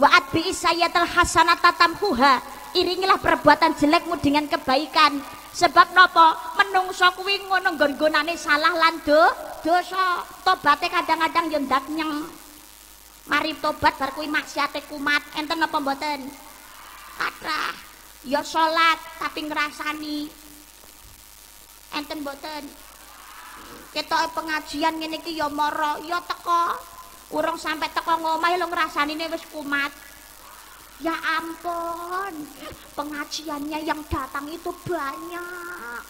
Wa'at bi isayatul hasanata tamhuha. Iringilah perbuatan jelekmu dengan kebaikan Sebab nopo menungso kuwi ngono nggon-gonane salah lan do dosa. Tobaté kadang-kadang yo ndak nyeng. Mari tobat bar kuwi maksiate kumat. Enten apa mboten? Kathah. Ya salat tapi ngrasani. Enten mboten? Ketoke pengajian ngene iki ya mara, ya teko. Urung sampai teko ngomah lho ngrasanine wis kumat. Ya ampun, pengajiannya yang datang itu banyak.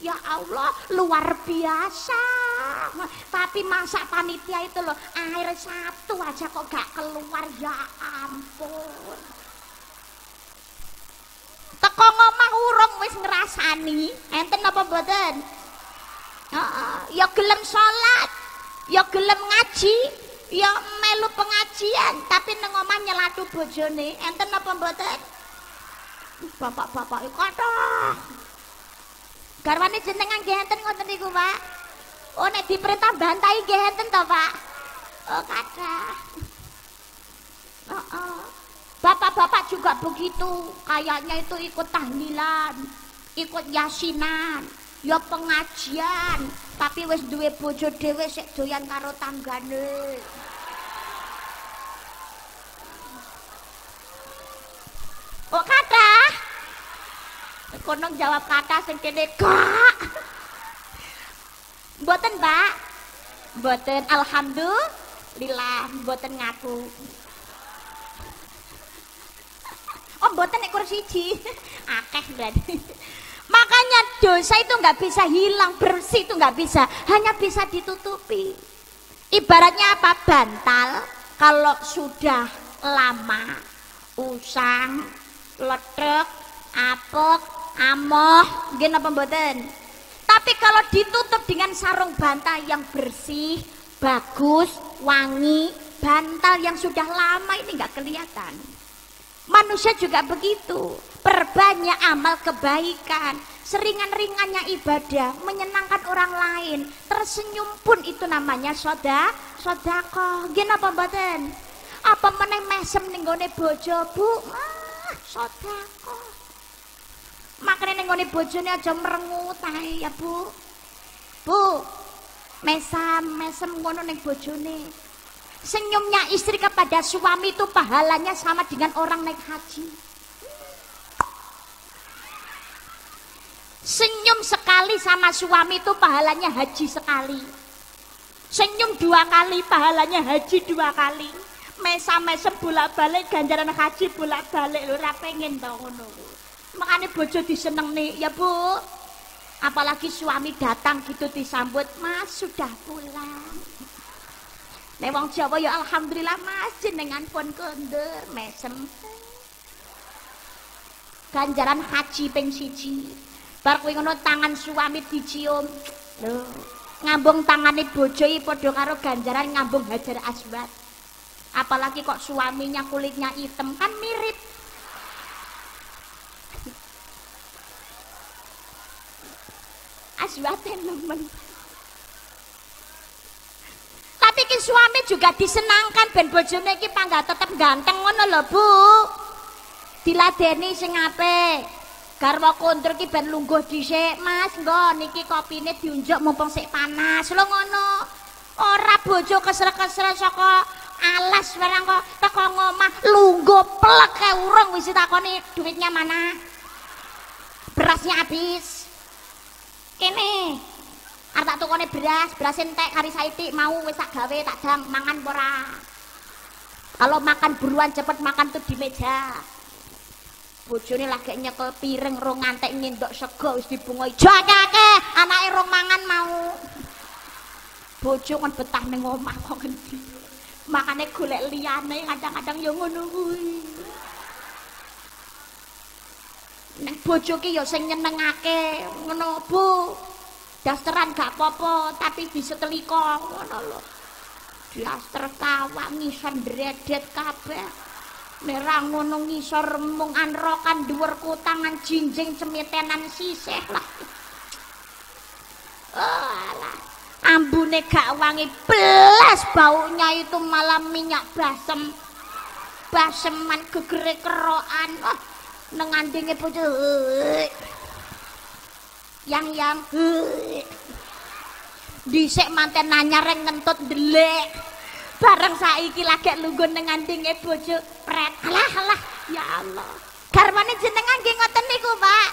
Ya Allah, luar biasa. Tapi masa panitia itu loh, air satu aja kok gak keluar. Ya ampun. Teko ngomah urung wis ngerasani. Enten apa mboten? ya gelem salat, ya gelem ngaji, ya melu pengajian tapi nang omah nyelatu bojone. Enten apa mboten? Bapak-bapak iku kathah garwane jenengan nggih enten ngoten niku Pak? Oh nek diperintah bantai nggih enten to Pak? Oh kathah. Oh, oh. bapak-bapak juga begitu. Kayaknya itu ikut tahlilan ikut yasinan ya pengajian tapi wis duwe bojo dhewe sik doyan karo tanggane Oh kata Kono jawab kata sing kene kak Mboten, Mbak. Mboten alhamdulillah, mboten ngaku. Oh, mboten nek kursi siji. [laughs] Akeh berarti. Makanya dosa itu nggak bisa hilang, bersih itu nggak bisa, hanya bisa ditutupi. Ibaratnya apa? Bantal kalau sudah lama, usang, ledek, apok, amoh, gini apa? Tapi kalau ditutup dengan sarung bantal yang bersih, bagus, wangi, bantal yang sudah lama ini nggak kelihatan. Manusia juga begitu perbanyak amal kebaikan, seringan-ringannya ibadah, menyenangkan orang lain, tersenyum pun itu namanya soda, sodako. Gini apa mboten? Apa meneh mesem ning bojo, Bu? Ah, sodako. Makanya ning gone bojone aja merengut ya, Bu. Bu, mesam, mesem ngono ning bojone. Senyumnya istri kepada suami itu pahalanya sama dengan orang naik haji. Senyum sekali sama suami itu pahalanya haji sekali. Senyum dua kali pahalanya haji dua kali. Mesa-mesa bolak-balik ganjaran haji bolak-balik lho ora pengen to ngono. Makane bojo disenengne ya Bu. Apalagi suami datang gitu disambut, "Mas, sudah pulang." Nek wong Jawa ya alhamdulillah Mas jenengan pun kondur mesem. Ganjaran haji ping siji. Bar kuwi ngono tangan suami dicium. Lho, ngambung tangane bojo iki padha karo ganjaran ngambung Hajar Aswad. Apalagi kok suaminya kulitnya hitam kan mirip. Aswad nemen. Ki suami juga disenangkan ben bojone iki pangga tetep ganteng ngono lho, Bu. Diladeni sing apik. Garwa kondur ki ben lungguh dhisik, Mas. Nggo niki kopine diunjuk mumpung sik panas. Lho ngono. Ora bojo kesrek-kesrek saka alas barang kok teko ngomah lungguh plek kae urung wis takoni duitnya mana. Berasnya habis. Kene. Arep tak tukone beras, beras entek kari saiti mau wis tak gawe tak dang mangan ora. Kalau makan buruan cepet makan tuh di meja. Bojone lagi nyekel piring rong ngantek nyendok sego wis dibungoi. Jakake anake rong mangan mau. Bojo kan betah ning omah kok ngendi. Makane golek liyane kadang-kadang yo ngono kuwi. Nek bojo ki yo sing nyenengake ngono, Bu. Dasteran gak apa-apa, tapi disetelika ngono lho. Daster kawak ngisor dredet kabeh. Merang ngono ngisor mung anrokan dhuwur kutangan jinjing cemitenan sisih lah. [laughs] Oh, alah. Ambune gak wangi belas baunya itu malah minyak basem. Baseman gegere kerokan. Oh, nang andinge bojo. Yang yang Dhisik manten nanyar ngentut ndelik. bareng saiki lagi lungguh ning andinge bojo pret. Alah alah. Ya Allah. Garwane jenengan nggih ngoten niku Pak.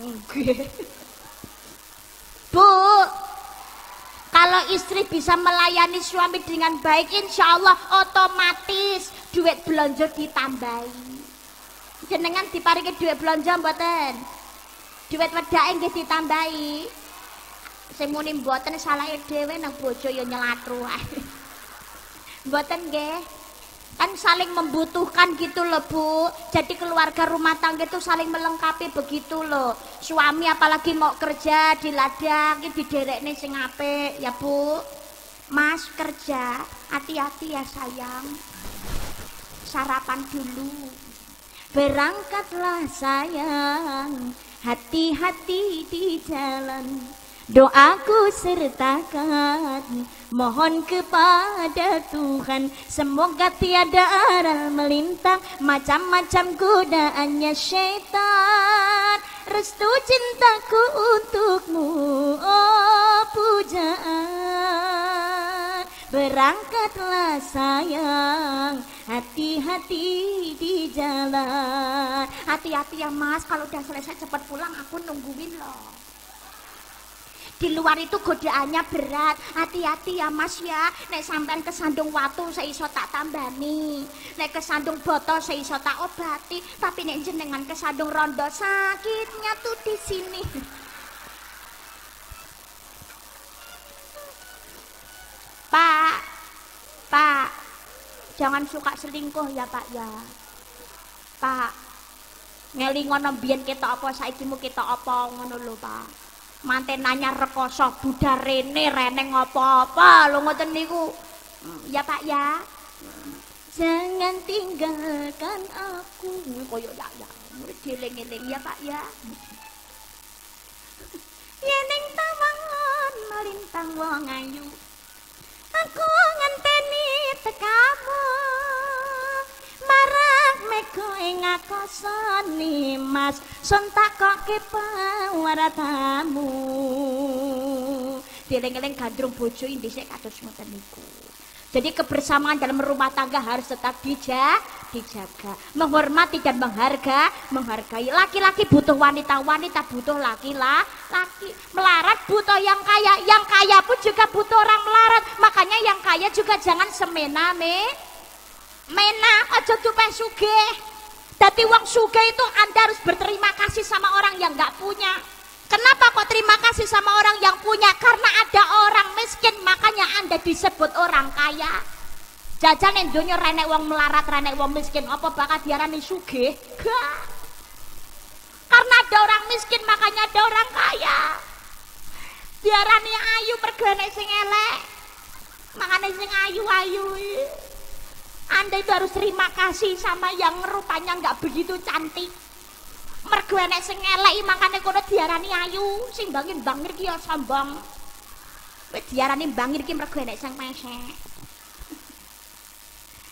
Nggih. Bu, kalau istri bisa melayani suami dengan baik, insya Allah otomatis duit belanja ditambahi. Jenengan diparingi duit belanja mboten? Duit wedake nggih ditambahi. Sing muni mboten salahe dhewe nang bojo ya nyelatru ae. [laughs] Mboten. Kan saling membutuhkan gitu loh Bu. Jadi keluarga rumah tangga itu saling melengkapi begitu loh. Suami apalagi mau kerja di ladang di nih sing ya Bu. Mas kerja, hati-hati ya sayang. Sarapan dulu. Berangkatlah sayang hati-hati di jalan. Doaku sertakan Mohon kepada Tuhan Semoga tiada aral melintang Macam-macam godaannya syaitan Restu cintaku untukmu Oh pujaan Berangkatlah sayang. Hati-hati di jalan. Hati-hati ya mas. Kalau udah selesai cepat pulang Aku nungguin loh. Di luar itu godaannya berat. Hati-hati ya mas ya. Nek sampean kesandung watu seiso tak tambani. Nek kesandung botol seiso tak obati. Tapi nek jenengan kesandung rondo sakitnya tuh di sini [laughs] Pak, Pak, jangan suka selingkuh ya Pak ya. Pak, ngelingono biyen kita apa saiki mu kita apa ngono lho Pak. Mantenanya rekoso Buddha rene reneng apa-apa lho ngoten niku. Ya Pak ya. Jangan tinggalkan aku. Koyo ya ya. Murid dieling-eling ya Pak ya. Yeneng tawangan melintang wong ayu. Aku ngenteni tekamu marak meko ing akasane mas sontak kok kepawaratamu Dileng-eleng gandrung bojo kados ngoten niku. Jadi kebersamaan dalam rumah tangga harus tetap dija, dijaga. Menghormati dan mengharga, menghargai. Laki-laki butuh wanita, wanita butuh laki-laki. Melarat butuh yang kaya, yang kaya pun juga butuh orang melarat. Makanya yang kaya juga jangan semena me. Mena aja tupai suge. Tapi uang suge itu Anda harus berterima kasih sama orang yang nggak punya. Kenapa kok terima kasih sama orang yang punya? Karena ada orang miskin, makanya Anda disebut orang kaya. Jajan yang dunia renek uang melarat, renek uang miskin, apa bakal diarani sugih? Karena ada orang miskin, makanya ada orang kaya. Diarani ayu pergane sing elek. Makanya sing ayu-ayu. Anda itu harus terima kasih sama yang rupanya nggak begitu cantik mergo sing eleki makane kono diarani ayu sing bangin bangir ki ya sombong diarani bangir ki mergo sing mesek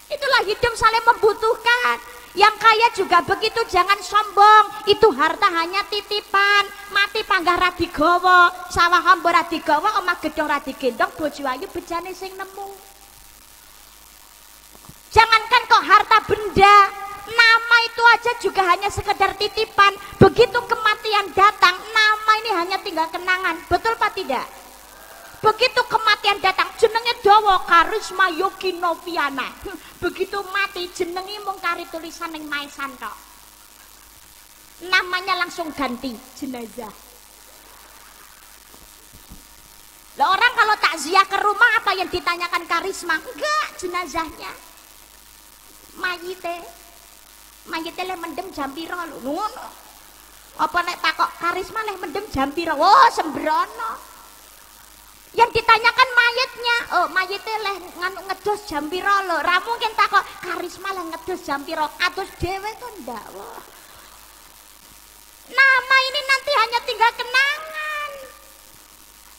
itulah hidup saling membutuhkan yang kaya juga begitu jangan sombong itu harta hanya titipan mati panggah radigawa sawah hamba radigawa omah gedong radigendong bojo ayu bejane sing nemu jangankan kok harta benda nama itu aja juga hanya sekedar titipan. Begitu kematian datang, nama ini hanya tinggal kenangan. Betul Pak tidak? Begitu kematian datang, jenenge dawa Karisma Yogi Noviana. Begitu mati jenenge mung kari tulisan ning maesan tok. Namanya langsung ganti jenazah. Lah orang kalau takziah ke rumah apa yang ditanyakan karisma? Enggak, jenazahnya. Mayite. Mayite le mendem jam pira lho. Ngono. Apa nek takok karisma le mendem jam pira? Oh, sembrono. Yang ditanyakan mayatnya, oh mayatnya leh nganu ngedos jam piro lo. Ra mungkin takok karisma leh ngedos jam piro. Atus dhewe ndak. Wah. Nama ini nanti hanya tinggal kenangan.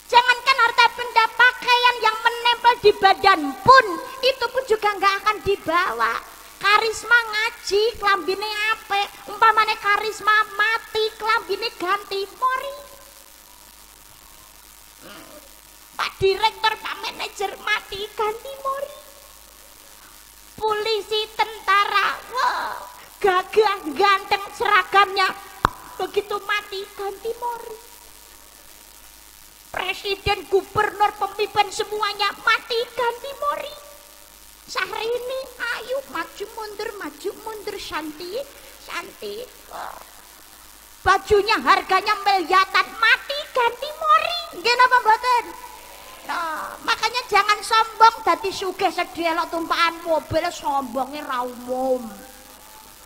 Jangankan harta benda pakaian yang menempel di badan pun itu pun juga nggak akan dibawa. Karisma ngaji, klambine ape, umpamane karisma mati, klambine ganti, mori. Pak Direktur, Pak Manajer mati ganti mori. Polisi, tentara, wah, gagah, ganteng seragamnya. Begitu mati ganti mori. Presiden, gubernur, pemimpin semuanya mati ganti mori. ini ayo maju mundur, maju mundur, Santi, Santi. Bajunya harganya miliatan, mati ganti mori. Gimana mboten? Nah, makanya jangan sombong dadi sugih sedelok tumpahan mobil sombongnya ra umum.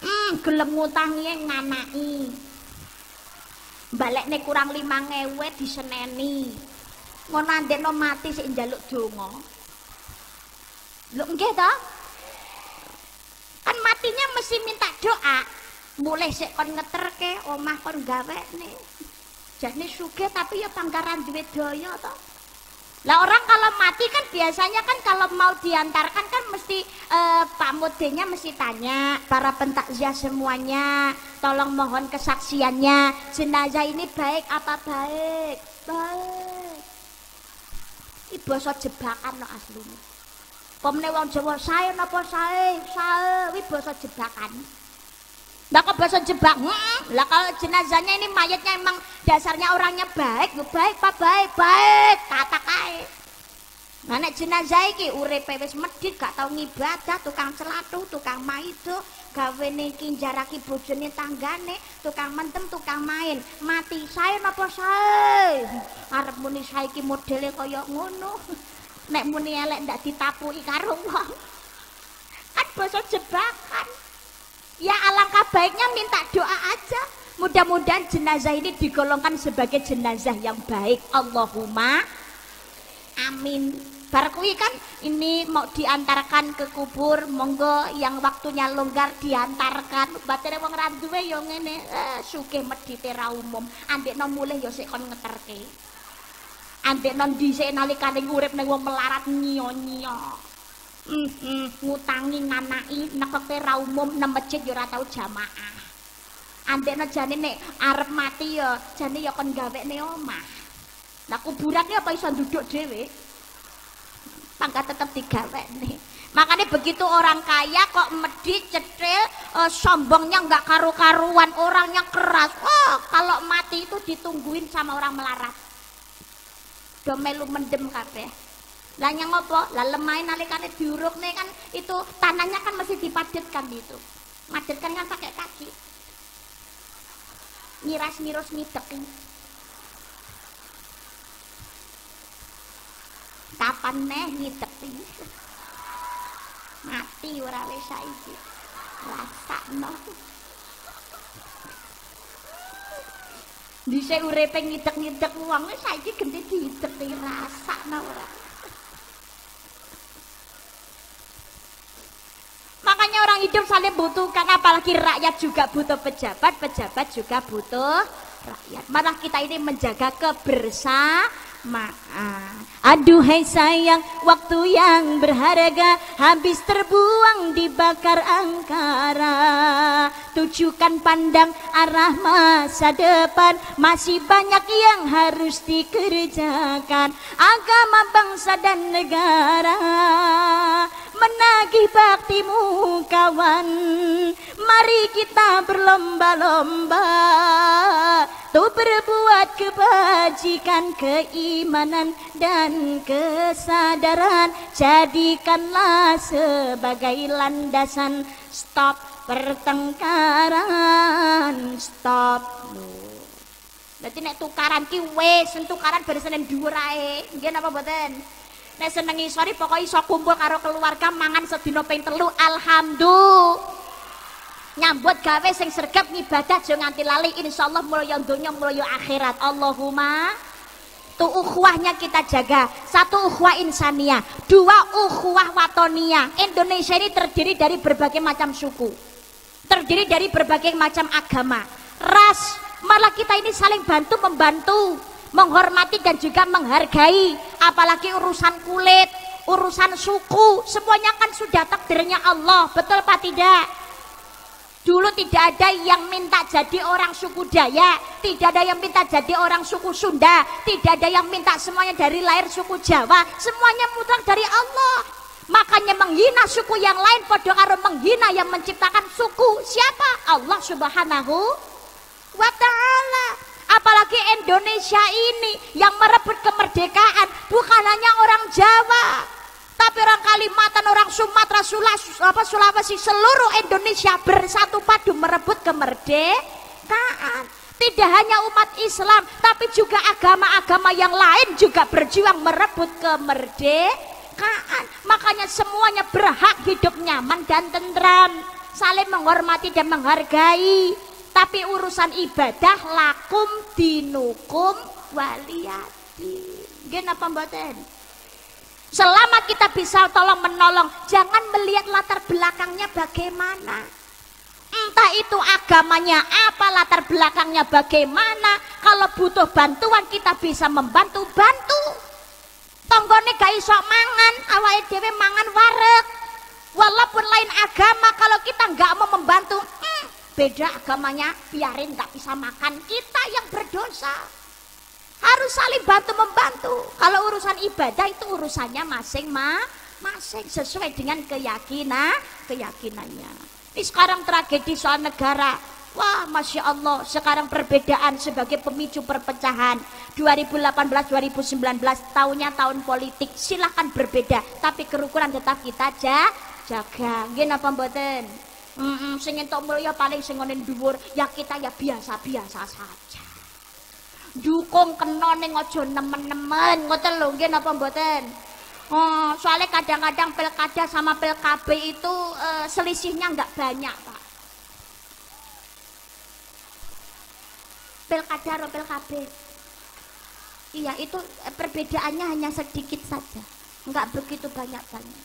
Hmm, gelem ngutangi nganaki. Balekne kurang 5000 diseneni. Ngono andekno mati sik njaluk donga. Lho nggih to? Kan matinya mesti minta doa. Mulai sik kon ngeterke omah kon gawekne. Jane sugih tapi ya pangkaran duwe daya to. Lah orang kalau mati kan biasanya kan kalau mau diantarkan kan mesti eh, Pak Mudenya mesti tanya para pentakziah semuanya, tolong mohon kesaksiannya. Jenazah ini baik apa baik? Baik. Ini basa jebakan no aslinya. Pemene wong Jawa sae napa sae? Sae, iki basa jebakan. Lah kok bahasa jebak? Lah kalau jenazahnya ini mayatnya emang dasarnya orangnya baik, baik Pak, baik, baik, kata. Nah nek jenazah iki uripe wis medhit gak tau ngibadah, tukang celatu, tukang maido, gawene iki jaraki bojone tanggane, tukang mentem, tukang main. Mati sae napa sae? Arep muni saiki modele kaya ngono. Nek muni elek ndak ditapuki karo wong. Kan basa jebakan. Ya alangkah baiknya minta doa aja. Mudah-mudahan jenazah ini digolongkan sebagai jenazah yang baik. Allahumma amin. Barakui kan ini mau diantarkan ke kubur, monggo yang waktunya longgar diantarkan. Batere wong ra duwe ya ngene, eh, sugih medhite ra umum. Andekno mulih ya sik kon ngeterke. Andekno dhisik nalikane urip ning wong melarat nyiyo-nyiyo. Mm ngutangi nganaki nekeke ra umum nang masjid ya ora tau jamaah. Andekne jane nek arep mati ya jane ya kon gawekne omah. Lah kuburan apa iso duduk dhewe? Pangkat tetep digawekne. Makanya begitu orang kaya kok medit, cetil, uh, sombongnya nggak karu-karuan, orangnya keras. Oh, kalau mati itu ditungguin sama orang melarat. Domelu mendem kabeh. Lah yang apa? Lah lemah nalikane nih kan itu tanahnya kan masih dipadatkan itu. Madatkan kan pakai kaki. Nyiras-nirus ngidek. Kapan neh ngidek Mati ora wis saiki. Rasakno. Dhisik uripe ngidek-ngidek wong saiki genti diidek rasakno ora. Makanya orang hidup saling butuhkan apalagi rakyat juga butuh pejabat, pejabat juga butuh rakyat. Malah kita ini menjaga kebersamaan. Aduhai sayang, waktu yang berharga habis terbuang dibakar angkara. Tujukan pandang arah masa depan, masih banyak yang harus dikerjakan. Agama, bangsa dan negara menagih baktimu kawan Mari kita berlomba-lomba Tuh berbuat kebajikan Keimanan dan kesadaran Jadikanlah sebagai landasan Stop pertengkaran Stop Berarti nek tukaran ki wis, tukaran bersenen dhuwur ae. Nggih napa mboten? Nek senengi sore pokoknya iso kumpul karo keluarga mangan sedina ping telu alhamdulillah. Nyambut gawe sing sregep ngibadah aja nganti lali insyaallah mulya donya mulya akhirat. Allahumma Tu ukhuwahnya kita jaga. Satu ukhuwah insania, dua ukhuwah watonia. Indonesia ini terdiri dari berbagai macam suku. Terdiri dari berbagai macam agama, ras, malah kita ini saling bantu membantu menghormati dan juga menghargai apalagi urusan kulit urusan suku semuanya kan sudah takdirnya Allah betul pak tidak dulu tidak ada yang minta jadi orang suku Dayak tidak ada yang minta jadi orang suku Sunda tidak ada yang minta semuanya dari lahir suku Jawa semuanya mutlak dari Allah. Makanya menghina suku yang lain pada karo menghina yang menciptakan suku. Siapa? Allah subhanahu wa ta'ala. Apalagi Indonesia ini yang merebut kemerdekaan bukan hanya orang Jawa tapi orang Kalimantan, orang Sumatera, Sulawesi, seluruh Indonesia bersatu padu merebut kemerdekaan. Tidak hanya umat Islam, tapi juga agama-agama yang lain juga berjuang merebut kemerdekaan. Makanya semuanya berhak hidup nyaman dan tentram, saling menghormati dan menghargai tapi urusan ibadah lakum dinukum waliyati nggih napa mboten selama kita bisa tolong menolong jangan melihat latar belakangnya bagaimana. Entah itu agamanya apa latar belakangnya bagaimana. Kalau butuh bantuan kita bisa membantu bantu. Tonggone gak iso mangan awake dhewe mangan wareg. Walaupun lain agama kalau kita nggak mau membantu hmm, beda agamanya biarin nggak bisa makan. Kita yang berdosa. Harus saling bantu membantu kalau urusan ibadah itu urusannya masing-masing sesuai dengan keyakinan keyakinannya. Ini sekarang tragedi soal negara. Wah, Masya Allah, sekarang perbedaan sebagai pemicu perpecahan. 2018-2019 tahunnya tahun politik. Silahkan berbeda Tapi kerukunan tetap kita jaga. Gini apa mboten? Mm -mm, sing entuk mulya paling sing dhuwur, ya kita ya biasa-biasa saja. Dukung kena ning aja nemen-nemen, ngoten lho nggih napa mboten? Oh, soalnya kadang-kadang pilkada sama pilkab itu uh, selisihnya nggak banyak, Pak. Pilkada atau pilkab. Iya, itu eh, perbedaannya hanya sedikit saja. Nggak begitu banyak-banyak.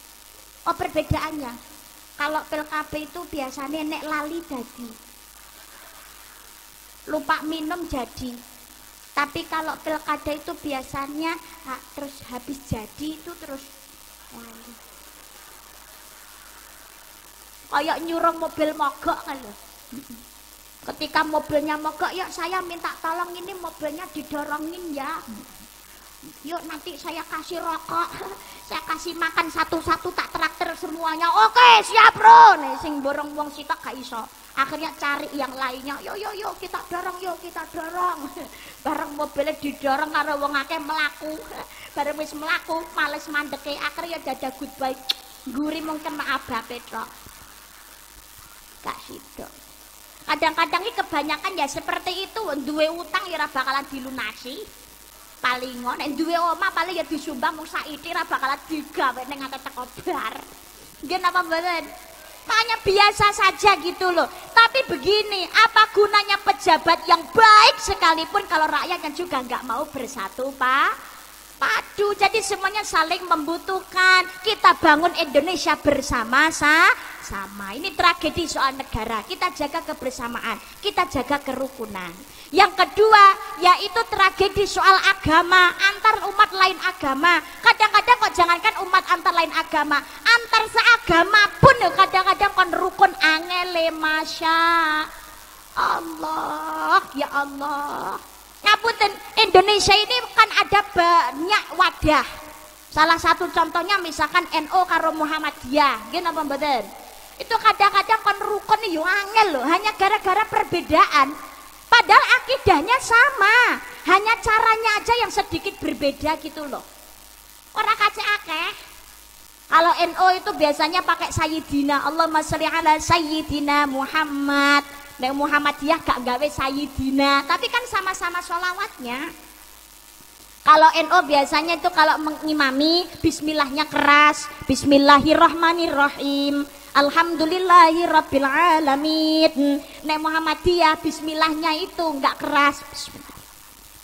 Oh, perbedaannya kalau PKP itu biasanya nek lali jadi lupa minum jadi tapi kalau pilkada itu biasanya ha, terus habis jadi itu terus lali. Kayak nyuruh mobil mogok kan ketika mobilnya mogok ya saya minta tolong ini mobilnya didorongin ya yuk nanti saya kasih rokok. [laughs] Saya kasih makan satu-satu tak traktir semuanya. Oke siap bro. Nih sing borong wong sita gak iso. Akhirnya cari yang lainnya. Yo yo yo kita dorong yo kita dorong. [laughs] Bareng mobilnya didorong karo wong akeh melaku. [laughs] Bareng wis melaku males mandeke. Akhirnya dada goodbye. [tsk] Guri mungkin maaf bapak gak sido kadang-kadang ini kebanyakan ya seperti itu. Duwe utang ya bakalan dilunasi paling nek duwe omah paling ya disumbang mung saiki ra bakal digawe ning teko bar. Nggih napa mboten? Makanya biasa saja gitu loh. Tapi begini, apa gunanya pejabat yang baik sekalipun kalau rakyatnya juga nggak mau bersatu, Pak? padu jadi semuanya saling membutuhkan kita bangun Indonesia bersama sa sama ini tragedi soal negara kita jaga kebersamaan kita jaga kerukunan yang kedua yaitu tragedi soal agama antar umat lain agama kadang-kadang kok jangankan umat antar lain agama antar seagama pun kadang-kadang kon rukun angele masya Allah ya Allah Ngapunten, Indonesia ini kan ada banyak wadah. Salah satu contohnya misalkan NO karo Muhammadiyah, gini apa? Itu kadang-kadang kon rukun yo angel loh, hanya gara-gara perbedaan. Padahal akidahnya sama, hanya caranya aja yang sedikit berbeda gitu loh. Orang kaca akeh. Kalau NO itu biasanya pakai Sayyidina Allah sholli ala Sayyidina Muhammad. Nek Muhammadiyah gak gawe Sayyidina, tapi kan sama-sama sholawatnya. Kalau NO biasanya itu kalau mengimami bismillahnya keras, bismillahirrahmanirrahim. Alhamdulillahi Rabbil Alamin. Nek Muhammadiyah bismillahnya itu enggak keras.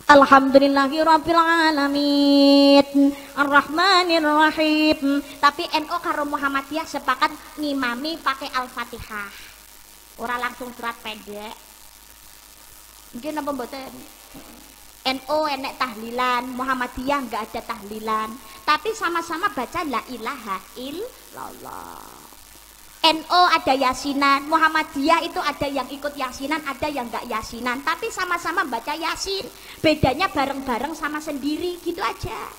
Alhamdulillahi Rabbil Alamin. Ar-Rahmanir-Rahim. Tapi NO karo Muhammadiyah sepakat ngimami pakai Al-Fatihah. Orang langsung surat pendek. Mungkin apa mboten? NO enek tahlilan Muhammadiyah enggak ada tahlilan. Tapi sama-sama baca la ilaha illallah NO ada yasinan, Muhammadiyah itu ada yang ikut yasinan, ada yang enggak yasinan, tapi sama-sama baca yasin. Bedanya bareng-bareng sama sendiri gitu aja.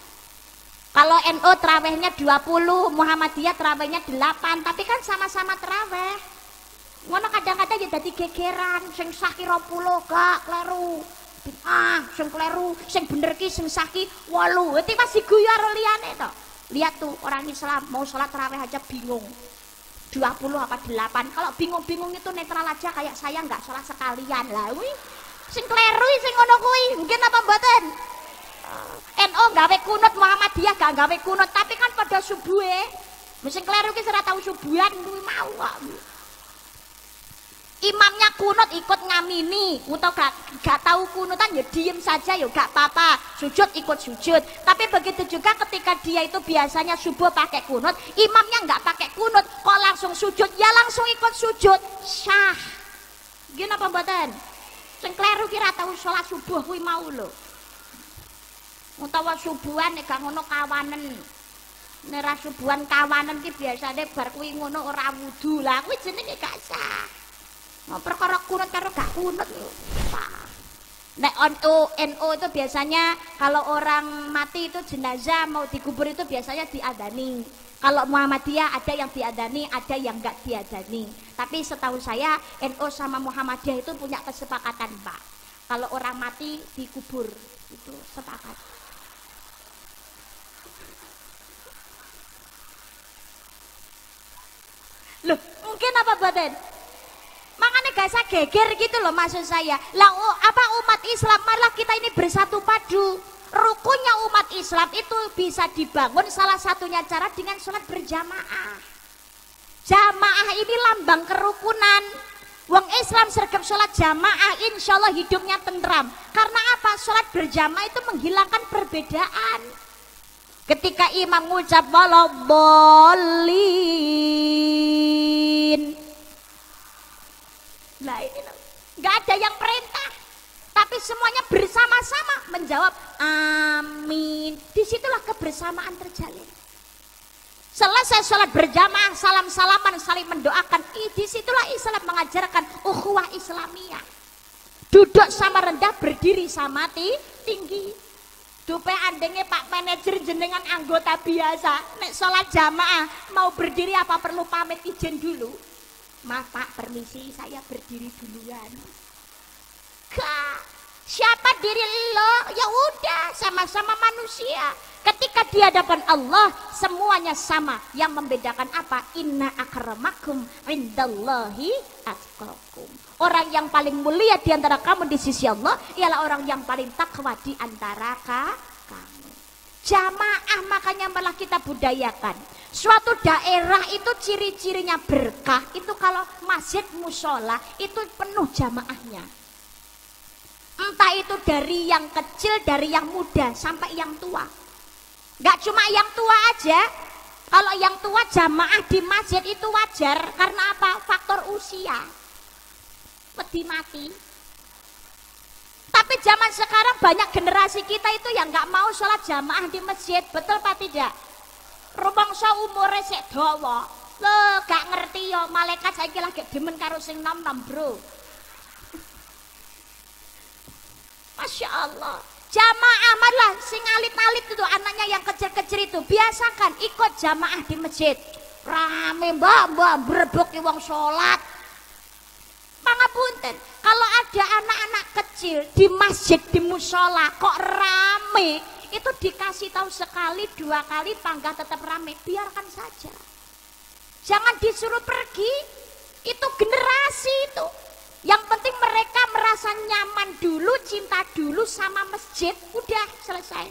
Kalau NO terawihnya 20, Muhammadiyah terawihnya 8, tapi kan sama-sama terawih. Ngono kadang-kadang ya dadi gegeran, sing sah 20 gak kleru. Ah, sing kleru, sing bener ki sing sah ki 8. Itu masih guyu karo liyane to. Lihat tuh orang Islam mau sholat terawih aja bingung 20 apa 8 kalau bingung-bingung itu netral aja kayak saya nggak salah sekalian. Lah wih sing kleru sing ngono kuwi mungkin apa mboten? NO gawe kunut Muhammadiyah gak gawe kunut. Tapi kan pada subuhe mesti kleru ki ora tau subuhan kuwi mau kok imamnya kunut ikut ngamini. Atau gak, gak tahu kunutan ya diem saja ya gak apa-apa. Sujud ikut sujud. Tapi begitu juga ketika dia itu biasanya subuh pakai kunut imamnya nggak pakai kunut. Kok langsung sujud? Ya langsung ikut sujud. Syah. Gini apa mboten? Sing kira tahu sholat subuh kuwi mau lho. Utawa subuhan nek gak ngono kawanen. Nek subuhan kawanen ki biasane bar kuwi ngono ora wudu. Lah kuwi jenenge gak sah Nah, perkara kunut karo gak kunut Nek NO, NO itu biasanya kalau orang mati itu jenazah mau dikubur itu biasanya diadani. Kalau Muhammadiyah ada yang diadani, ada yang enggak diadani. Tapi setahu saya NO sama Muhammadiyah itu punya kesepakatan, Pak. Kalau orang mati dikubur itu sepakat. Loh, mungkin apa badan? Makanya gak usah geger gitu loh maksud saya. Lah apa umat Islam malah kita ini bersatu padu. Rukunnya umat Islam itu bisa dibangun salah satunya cara dengan sholat berjamaah. Jamaah ini lambang kerukunan. Wong Islam sergap sholat jamaah insya Allah hidupnya tentram. Karena apa? Sholat berjamaah itu menghilangkan perbedaan. Ketika imam ngucap walau bolin Nah ini nggak ada yang perintah, tapi semuanya bersama-sama menjawab amin. Di situlah kebersamaan terjalin. Selesai sholat berjamaah, salam-salaman, saling mendoakan. Di situlah Islam mengajarkan ukhuwah Islamiyah. Duduk sama rendah, berdiri sama tinggi. Dupe andengnya Pak Manajer jenengan anggota biasa. Nek sholat jamaah, mau berdiri apa perlu pamit izin dulu? Maaf Pak, permisi saya berdiri duluan. Kak, siapa diri lo? Ya udah, sama-sama manusia. Ketika di hadapan Allah, semuanya sama. Yang membedakan apa? Inna akramakum indallahi atqakum. Orang yang paling mulia di antara kamu di sisi Allah ialah orang yang paling takwa di antara kamu. Jamaah makanya malah kita budayakan Suatu daerah itu ciri-cirinya berkah itu kalau masjid musola itu penuh jamaahnya. Entah itu dari yang kecil, dari yang muda sampai yang tua. Gak cuma yang tua aja. Kalau yang tua jamaah di masjid itu wajar karena apa? Faktor usia. Wedi mati. Tapi zaman sekarang banyak generasi kita itu yang nggak mau sholat jamaah di masjid, betul pak tidak? Rumangsa umure sik dawa. Lho, gak ngerti ya malaikat saiki lagi demen karo sing nom-nom, Bro. Masya Allah. Jamaah malah sing alit-alit itu anaknya yang kecil-kecil itu biasakan ikut jamaah di masjid. rame mbak mbak berebok wong sholat pangapunten kalau ada anak-anak kecil di masjid di musola kok rame itu dikasih tahu sekali dua kali tangga tetap rame. Biarkan saja. Jangan disuruh pergi. Itu generasi itu. Yang penting mereka merasa nyaman dulu cinta dulu sama masjid. Udah selesai.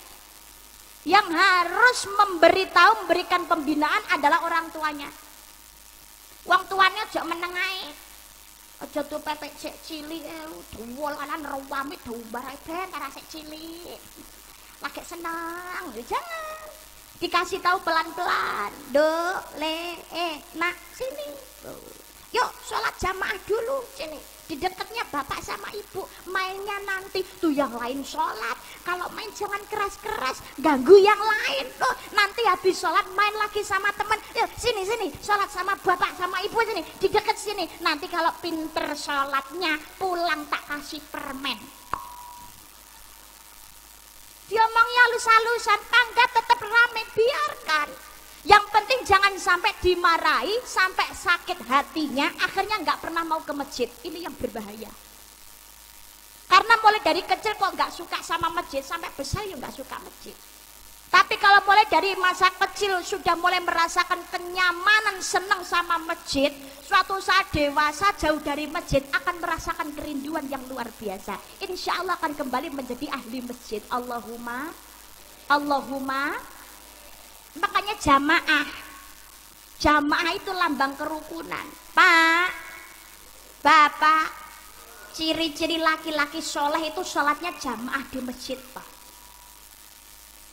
Yang harus memberitahu memberikan pembinaan adalah orang tuanya. Uang tuanya aja menengai aja tuh pepek cek cili eh duwol kanan rawami dumbar ben karena cili lagi senang. Ya jangan. Dikasih tahu pelan-pelan. Do le eh nak sini. Yuk sholat jamaah dulu. Sini. Di dekatnya bapak sama ibu. Mainnya nanti tuh yang lain sholat. Kalau main jangan keras-keras ganggu yang lain. Tuh nanti habis sholat main lagi sama temen. Yuk sini sini. Sholat sama bapak sama ibu sini. Di dekat sini. Nanti kalau pinter sholatnya pulang tak kasih permen diomongnya halus-halusan tangga tetap rame biarkan yang penting jangan sampai dimarahi, sampai sakit hatinya, akhirnya nggak pernah mau ke masjid. Ini yang berbahaya. Karena mulai dari kecil kok nggak suka sama masjid, sampai besar ya nggak suka masjid. Tapi kalau mulai dari masa kecil sudah mulai merasakan kenyamanan senang sama masjid, suatu saat dewasa jauh dari masjid akan merasakan kerinduan yang luar biasa. Insya Allah akan kembali menjadi ahli masjid. Allahumma, Allahumma, Makanya jamaah. Jamaah itu lambang kerukunan. Pak, Bapak, ciri-ciri laki-laki soleh itu sholatnya jamaah di masjid, Pak.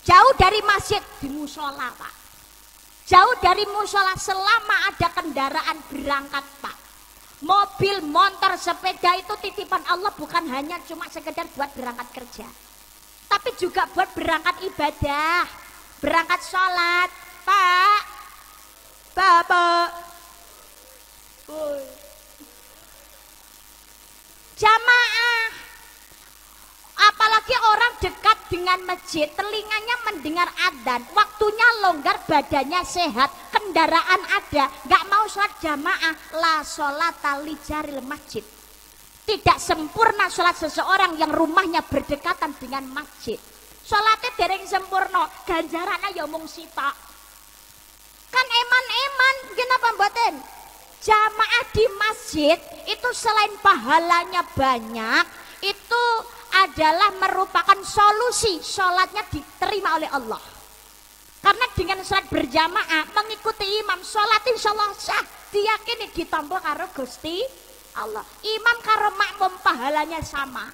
Jauh dari masjid di musola, Pak. Jauh dari musola selama ada kendaraan berangkat, Pak. Mobil, motor, sepeda itu titipan Allah bukan hanya cuma sekedar buat berangkat kerja. Tapi juga buat berangkat ibadah berangkat sholat pak bapak jamaah apalagi orang dekat dengan masjid telinganya mendengar adzan waktunya longgar badannya sehat kendaraan ada nggak mau sholat jamaah la sholat tali jaril masjid tidak sempurna sholat seseorang yang rumahnya berdekatan dengan masjid Sholatnya dereng sempurna, ganjarannya ya mung sitok. Kan eman-eman, kenapa mboten? Jamaah di masjid itu selain pahalanya banyak, itu adalah merupakan solusi sholatnya diterima oleh Allah. Karena dengan sholat berjamaah mengikuti imam sholat insya Allah sah diyakini ditampil karo Gusti Allah. Imam karo makmum pahalanya sama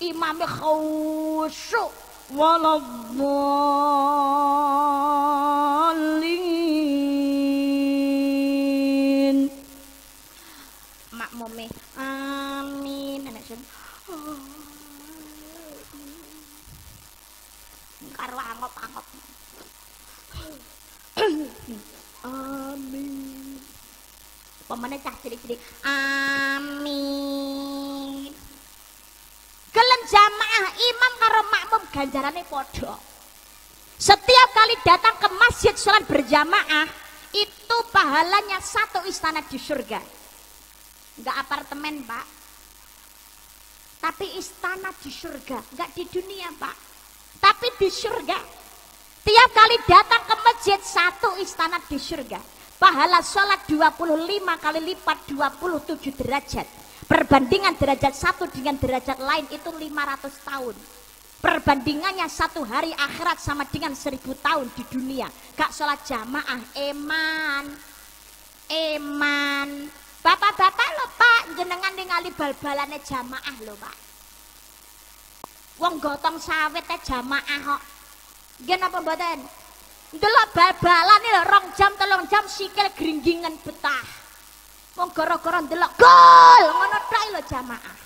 imamnya khusyuk pemane cah? Cilik-cilik amin. Gelem jamaah imam karo makmum ganjarannya podo. Setiap kali datang ke masjid sholat berjamaah itu pahalanya satu istana di surga. Enggak apartemen pak. Tapi istana di surga Enggak di dunia pak. Tapi di surga. Tiap kali datang ke masjid satu istana di surga pahala sholat 25 kali lipat 27 derajat Perbandingan derajat satu dengan derajat lain itu 500 tahun. Perbandingannya satu hari akhirat sama dengan seribu tahun di dunia. Gak sholat jamaah, eman. Eman. Bapak-bapak lo pak, jenengan ningali bal-balane jamaah lo pak. Wong gotong sawit teh jamaah kok. Gak apa mboten? Delok bal-balan rong jam telung jam sikil gringgingan betah. Wong gara-gara ndelok gol ngono tok lho jamaah.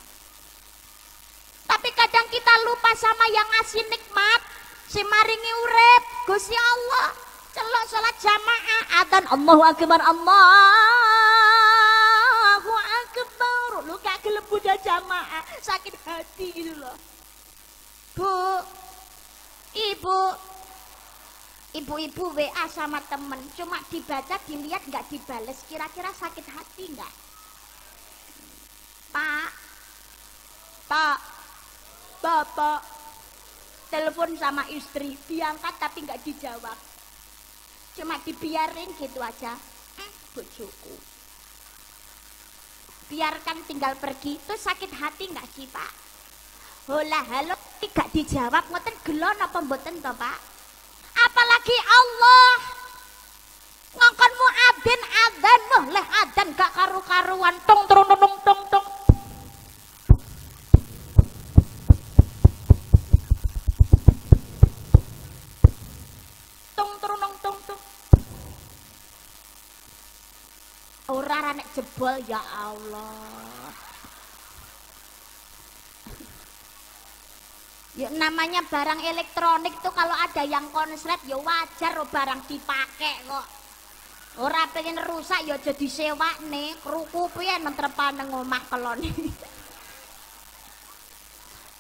Tapi kadang kita lupa sama yang ngasih nikmat, si maringi urip, Gusti Allah. Celok salat jamaah, adzan Allahu akbar Allahu akbar. Lu gak gelem jamaah, sakit hati gitu loh. Bu, Ibu, ibu-ibu WA sama temen. Cuma dibaca dilihat nggak dibales. Kira-kira sakit hati nggak? Pak. Pak. Bapak. Telepon sama istri. Diangkat tapi nggak dijawab. Cuma dibiarin gitu aja. Eh, bojoku. Biarkan tinggal pergi. Itu sakit hati nggak sih pak? Hola halo. Tidak dijawab. Ngoten gelon apa mboten to pak apalagi Allah. Ngongkon adin adzan moh leh adzan gak karu-karuan. Tung tung tung tung tung tung tung tung tung ora nek jebol ya Allah Ya namanya barang elektronik tuh kalau ada yang konslet ya wajar oh, barang dipakai kok. Ora pengen rusak ya jadi sewa nih, kruku piye mentrepan nang omah kelon. [laughs]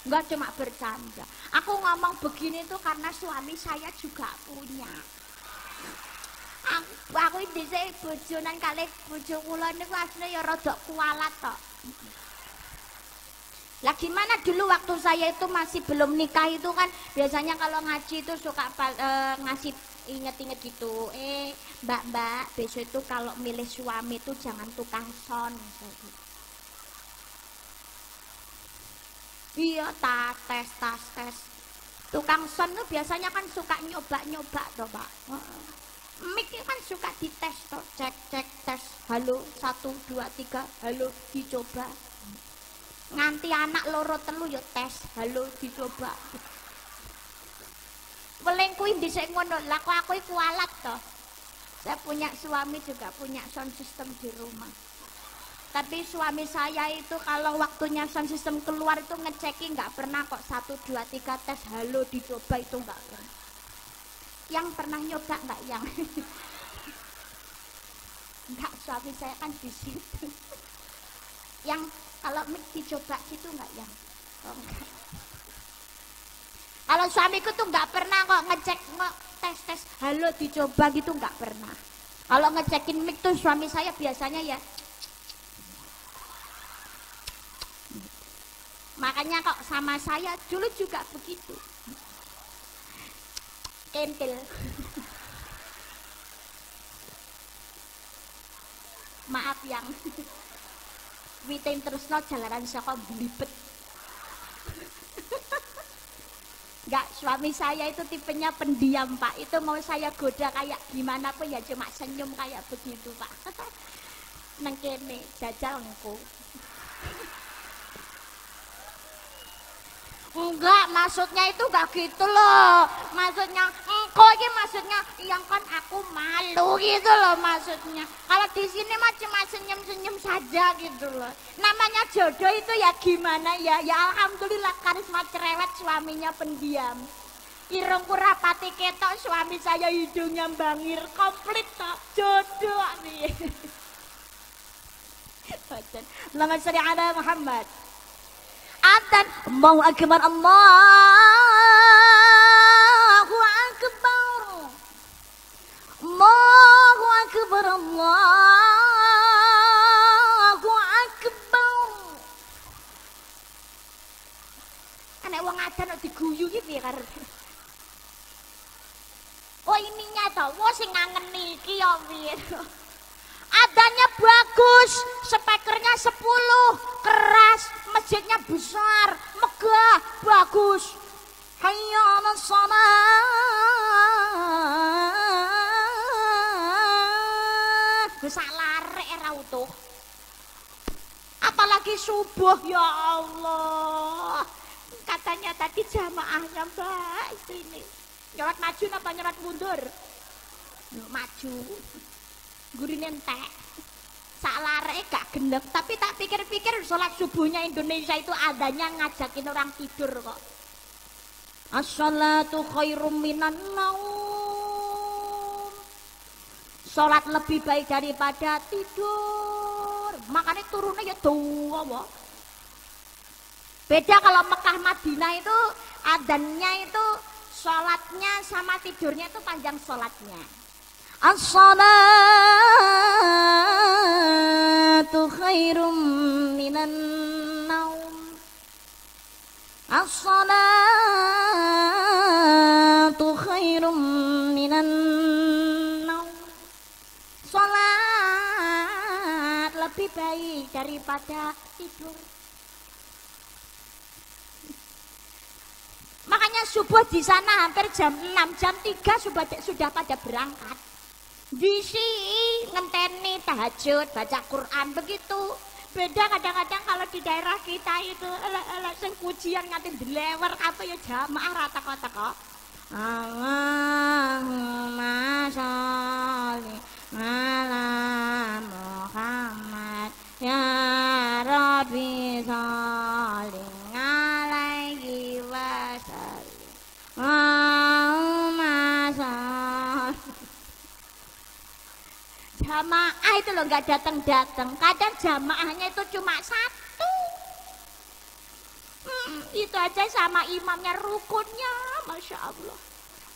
Enggak cuma bercanda. Aku ngomong begini tuh karena suami saya juga punya. Aku, aku dhisik bojonan kalih bojo kula niku asline ya rada kualat tok. Lah gimana dulu waktu saya itu masih belum nikah itu kan biasanya kalau ngaji itu suka e, ngasih inget-inget gitu. Eh, Mbak-mbak, besok itu kalau milih suami itu jangan tukang son. Iya, tas tes, tas tes. Tukang son tuh biasanya kan suka nyoba-nyoba toh, Pak. Mik kan suka dites toh, cek cek tes. Halo, satu, dua, tiga, halo, dicoba nganti anak loro telu ya tes. Halo dicoba. Weleng kuwi dhisik ngono. Lah kok aku iku alat toh saya punya suami juga punya sound system di rumah. Tapi suami saya itu kalau waktunya sound system keluar itu ngecekin nggak pernah kok satu dua tiga tes. Halo dicoba itu nggak pernah. Yang pernah nyoba nggak yang? [laughs] Nggak suami saya kan di situ. Yang kalau mik dicoba gitu enggak ya? Oh, enggak. Kalau suamiku tuh nggak pernah kok ngecek nggak tes tes halo dicoba gitu nggak pernah. Kalau ngecekin mic tuh suami saya biasanya ya Makanya kok sama saya dulu juga begitu. Kentil. [laughs] Maaf yang [laughs] Witing no jalanan saka blibet. Enggak, [laughs] suami saya itu tipenya pendiam, Pak. Itu mau saya goda kayak gimana pun ya cuma senyum kayak begitu, Pak. [laughs] Neng kene jajal engko. Enggak, maksudnya itu enggak gitu loh. Maksudnya engkau ini maksudnya yang kan aku malu gitu loh maksudnya. Kalau di sini mah cuma senyum-senyum saja gitu loh. Namanya jodoh itu ya gimana ya? Ya alhamdulillah karisma cerewet suaminya pendiam. Irung rapati ketok suami saya hidungnya bangir komplit tak jodoh nih. [laughs] Lama seri ada Muhammad. Adzan Allahu akbar Allahu akbar. Allahu akbar Allahu akbar. Anak wong adan kok diguyu iki piye karo Oh ininya to, wong sing ngangeni iki ya piye adanya bagus, spekernya 10, keras, masjidnya besar, megah, bagus. Hayya shalah. Bisa lari era utuh. Apalagi subuh ya Allah. Katanya tadi jamaahnya mbak ini. Nyerot maju apa nyerot mundur? Maju gurine entek sak lareke gak genep tapi tak pikir-pikir sholat subuhnya Indonesia itu adanya ngajakin orang tidur kok. As-salatu khairum minan naum. Sholat lebih baik daripada tidur. Makanya turunnya ya doa beda kalau Mekah Madinah itu adannya itu sholatnya sama tidurnya itu panjang sholatnya as-salatu khairum minan naum. As-salatu khairum minan naum. Sholat lebih baik daripada tidur. Makanya subuh di sana hampir jam 6, jam 3 sudah sudah pada berangkat. Bisi ngenteni tahajud, baca Quran begitu. Beda kadang-kadang kalau di daerah kita itu sing pujian nganti dilewer apa ya jamaah rata kota kok. Allahumma sholli ala itu loh nggak datang-datang kadang jamaahnya itu cuma satu. Hmm, itu aja sama imamnya rukunnya masya Allah.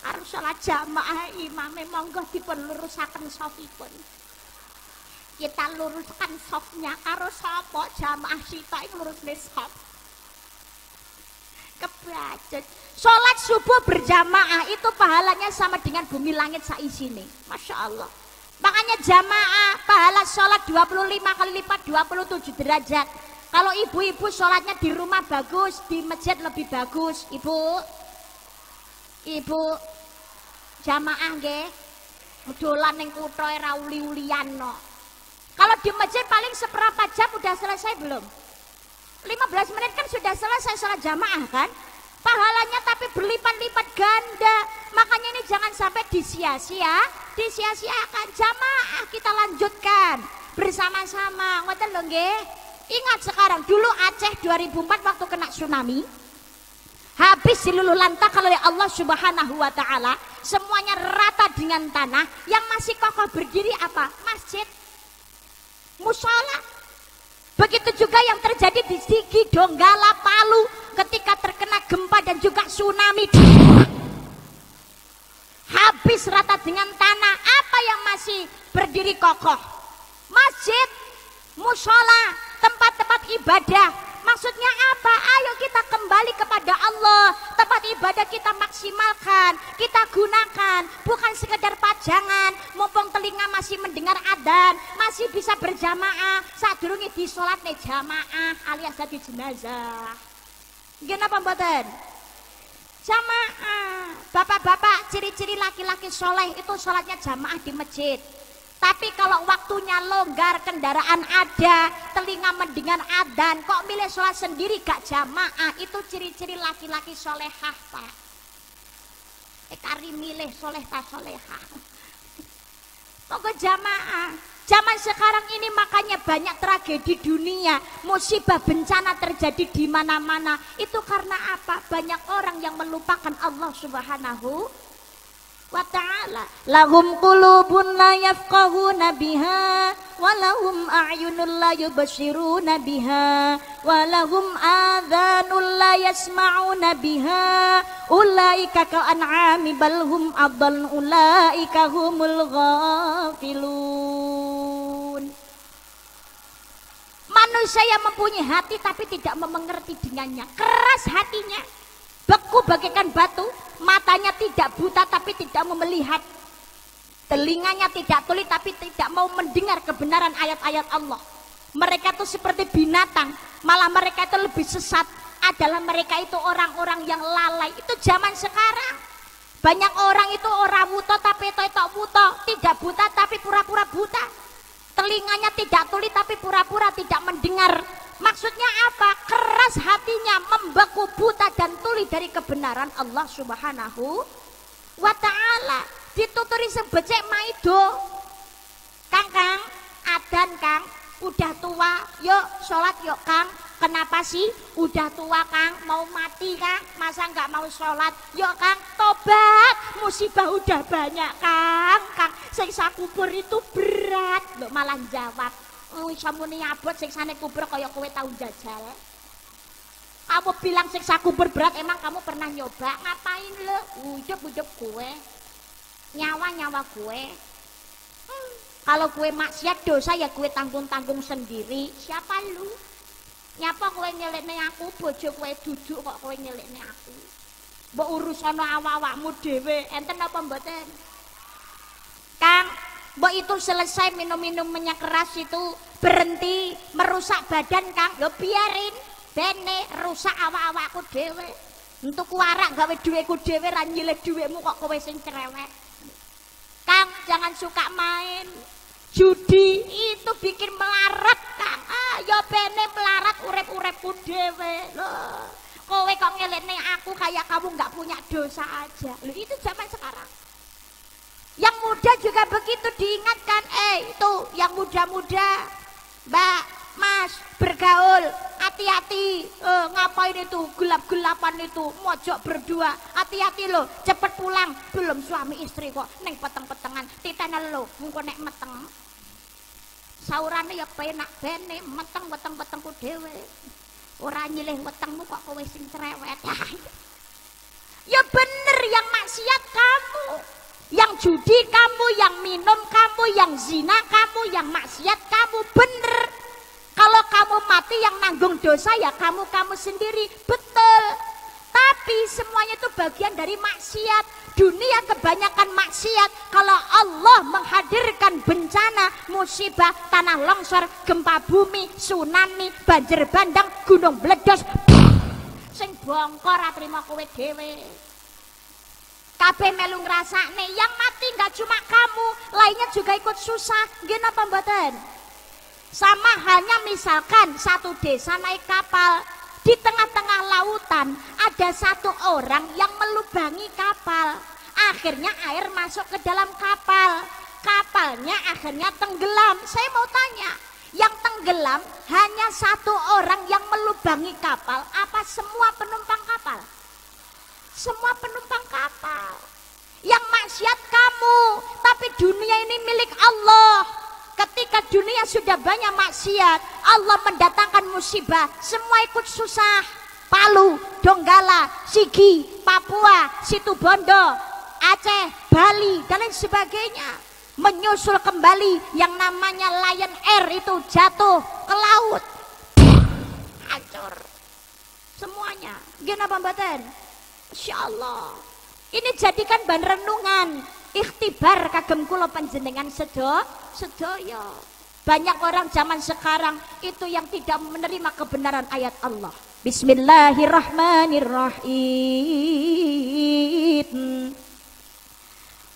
Harus sholat jamaah imam monggo dipun lurusaken sofipun. Kita luruskan sofnya. Karo sopo jamaah sita yang lurus sop kebajet sholat subuh berjamaah itu pahalanya sama dengan bumi langit saisini masya Allah Makanya jamaah pahala sholat 25 kali lipat 27 derajat. Kalau ibu-ibu sholatnya di rumah bagus, di masjid lebih bagus. Ibu, ibu jamaah nggih. Dolan ning kutha ora uli-ulian no. Kalau di masjid paling seberapa jam udah selesai belum? 15 menit kan sudah selesai sholat jamaah kan? Pahalanya tapi berlipat-lipat ganda. Makanya ini jangan sampai disia-sia, disia-siakan. Jamaah kita lanjutkan bersama-sama. Ngoten lho nggih. Ingat sekarang, dulu Aceh 2004 waktu kena tsunami, habis diluluh lantak oleh Allah Subhanahu wa taala, semuanya rata dengan tanah, yang masih kokoh berdiri apa? Masjid. Musola. Begitu juga yang terjadi di Sigi, Donggala, Palu ketika terkena gempa dan juga tsunami. Habis rata dengan tanah, apa yang masih berdiri kokoh? Masjid, musola, tempat-tempat ibadah, Maksudnya apa? Ayo kita kembali kepada Allah. Tempat ibadah kita maksimalkan, kita gunakan, bukan sekedar pajangan. Mumpung telinga masih mendengar adan, masih bisa berjamaah. Saat dulu di sholat nih jamaah alias jadi jenazah. Kenapa mboten? Jamaah. Bapak-bapak, ciri-ciri laki-laki soleh itu sholatnya jamaah di masjid. Tapi kalau waktunya longgar, kendaraan ada, telinga mendengar adan, kok milih sholat sendiri gak jamaah, itu ciri-ciri laki-laki solehah pak. Eh kari milih soleh tak solehah. Pokok jamaah. Zaman sekarang ini makanya banyak tragedi dunia, musibah bencana terjadi di mana-mana. Itu karena apa? Banyak orang yang melupakan Allah Subhanahu wa ta'ala lahum qulubun la yafqahuna biha wa lahum a'yunun la yubashiruna biha wa lahum adhanun la yasma'una biha. Ulaika ka an'ami bal hum adall ulaika humul ghafilun. Manusia yang mempunyai hati tapi tidak mengerti dengannya keras hatinya beku bagaikan batu matanya tidak buta tapi tidak mau melihat. Telinganya tidak tuli tapi tidak mau mendengar kebenaran ayat-ayat Allah. Mereka itu seperti binatang malah mereka itu lebih sesat. Adalah mereka itu orang-orang yang lalai. Itu zaman sekarang. Banyak orang itu orang buta tapi itu buta tidak buta tapi pura-pura buta telinganya tidak tuli tapi pura-pura tidak mendengar Maksudnya apa? Keras hatinya membeku buta dan tuli dari kebenaran Allah Subhanahu wa taala. Dituturi sebecek maido. Kang Kang, adan Kang, udah tua, yuk sholat yuk Kang. Kenapa sih? Udah tua Kang, mau mati Kang, masa nggak mau sholat? Yuk Kang, tobat, musibah udah banyak Kang. Kang, siksa kubur itu berat, lo malah jawab Oh, iso muni abot sing sane kubur kaya kowe tau jajal. kamu bilang siksaku berberat emang kamu pernah nyoba ngapain lo ujuk ujuk gue nyawa nyawa gue hmm. kalau gue maksiat dosa ya gue tanggung tanggung sendiri siapa lu nyapa gue nyelikne aku bojo gue duduk kok gue nyelikne aku mbok urusan awak-awakmu dhewe enten apa mboten Kang Mbok itu selesai minum-minum minyak keras itu berhenti merusak badan Kang, yo biarin bene rusak awak-awakku dhewe. Untuk warak gawe duweku dhewe ra nyilih duwemu kok kowe sing cerewet. Kang, jangan suka main. Judi itu bikin melarat, Kang. Ah, yo bene melarat urep-urepku dhewe. Loh, kowe kok ngelene aku kayak kamu nggak punya dosa aja. Loh, itu zaman sekarang. Yang muda juga begitu diingatkan, eh itu yang muda-muda, Mbak, Mas, bergaul, hati-hati, eh, ngapain itu, gelap-gelapan itu, mojok berdua, hati-hati lo, cepet pulang, belum suami istri kok, neng peteng-petengan, titana lo, mungkin nek meteng. Saurane ya penak bene, meteng weteng-wetengku dewe. Ora nyilih wetengmu kok kowe sing cerewet. [laughs] ya bener yang maksiat kamu. Yang judi kamu, yang minum kamu, yang zina kamu, yang maksiat kamu, bener. Kalau kamu mati yang nanggung dosa ya kamu-kamu sendiri, betul. Tapi semuanya itu bagian dari maksiat. Dunia kebanyakan maksiat. Kalau Allah menghadirkan bencana, musibah, tanah longsor, gempa bumi, tsunami, banjir bandang, gunung meledos, [sniffs] sing bongkor terima kowe dhewe. Kabeh melu ngrasakne, yang mati nggak cuma kamu, lainnya juga ikut susah. Gini apa mboten? Sama hanya misalkan satu desa naik kapal, di tengah-tengah lautan ada satu orang yang melubangi kapal. Akhirnya air masuk ke dalam kapal. Kapalnya akhirnya tenggelam. Saya mau tanya, yang tenggelam hanya satu orang yang melubangi kapal apa semua penumpang kapal? semua penumpang kapal. Yang maksiat kamu, tapi dunia ini milik Allah. Ketika dunia sudah banyak maksiat, Allah mendatangkan musibah, semua ikut susah. Palu, Donggala, Sigi, Papua, Situbondo, Aceh, Bali, dan lain sebagainya. Menyusul kembali yang namanya Lion Air itu jatuh ke laut. Hancur. Semuanya. Gimana Bambatan? Masya Allah. Ini jadikan bahan renungan. Ikhtibar kagem kula panjenengan sedo, sedoyo. Banyak orang zaman sekarang itu yang tidak menerima kebenaran ayat Allah. Bismillahirrahmanirrahim.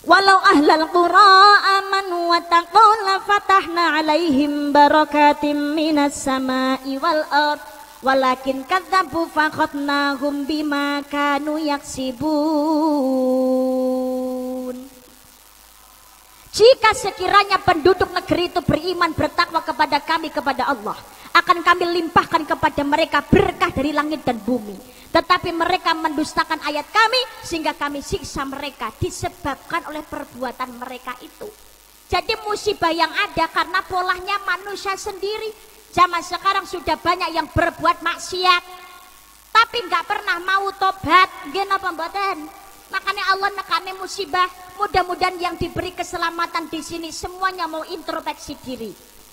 Walau ahlal qura amanu wa taqaw fatahna alaihim barakatim minas sama'i wal ardh walakin kadzabu faqatnahum bima kanu yaksibun jika sekiranya penduduk negeri itu beriman bertakwa kepada kami kepada Allah akan kami limpahkan kepada mereka berkah dari langit dan bumi tetapi mereka mendustakan ayat kami sehingga kami siksa mereka disebabkan oleh perbuatan mereka itu jadi musibah yang ada karena polanya manusia sendiri Zaman sekarang sudah banyak yang berbuat maksiat, tapi nggak pernah mau tobat. Gimana pembuatan? Makanya Allah nekane musibah. Mudah-mudahan yang diberi keselamatan di sini semuanya mau introspeksi diri.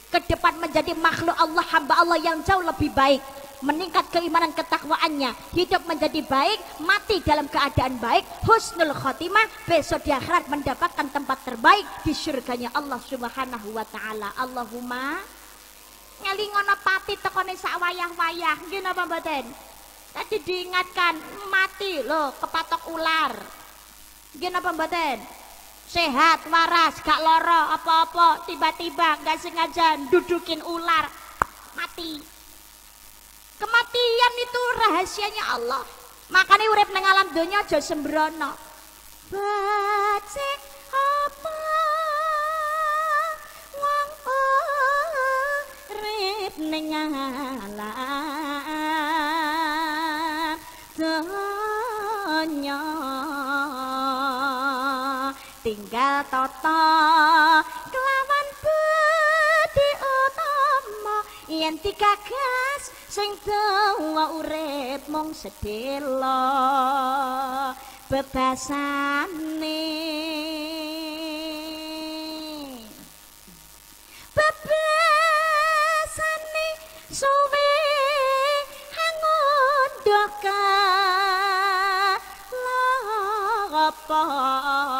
Ke depan menjadi makhluk Allah, hamba Allah yang jauh lebih baik. Meningkat keimanan ketakwaannya, hidup menjadi baik, mati dalam keadaan baik, husnul khotimah, besok di akhirat mendapatkan tempat terbaik di surganya Allah Subhanahu wa taala. Allahumma ngelingono pati tekone sak wayah-wayah napa mboten tadi diingatkan mati loh kepatok ular. Nggih napa mboten? Sehat waras gak loro apa-apa tiba-tiba gak sengaja dudukin ular mati. Kematian itu rahasianya Allah. Makanya urip nang alam donya aja sembrono. Baca apa? Ning donya toto kelawan budi utama yen digagas sing dawa urip mung sedelo bebasane. Bebasane suwe hangondoka apa? Kenapa orang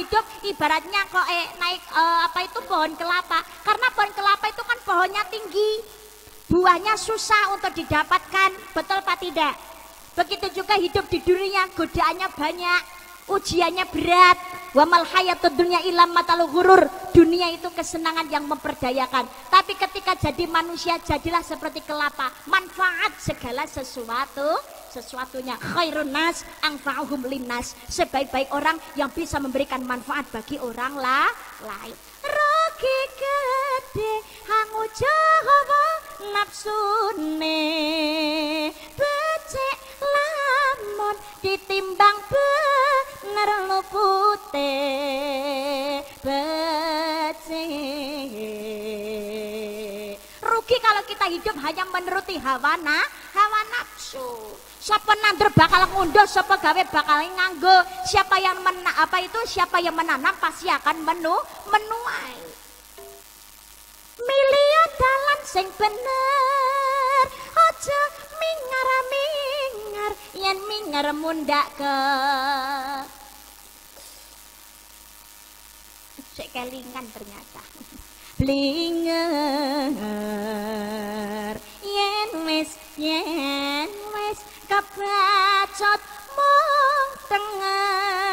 hidup ibaratnya kok eh, naik eh, apa itu pohon kelapa? Karena pohon kelapa itu kan pohonnya tinggi, buahnya susah untuk didapatkan, betul pak tidak? Begitu juga hidup di dunia, godaannya banyak, ujiannya berat. Wa mal hayatud dunya ilam matal ghurur. Dunia itu kesenangan yang memperdayakan. Tapi ketika jadi manusia jadilah seperti kelapa, manfaat segala sesuatu sesuatunya. Khairun nas angfa'uhum linnas. Sebaik-baik orang yang bisa memberikan manfaat bagi orang lah lain. Rogi gede hangu jawa nafsune. Becek lamun ditimbang bener lupute rugi kalau kita hidup hanya menuruti hawa na, hawa nafsu Siapa nandur bakal ngunduh, siapa gawe bakal nganggo. Siapa yang mena, apa itu? Siapa yang menanam pasti akan menu menuai. Milih dalan sing bener, aja mingar mingar, yen mingar mundak ke. Cek kelingan ternyata. Blinger, yen wis yen wis kebacot mong denger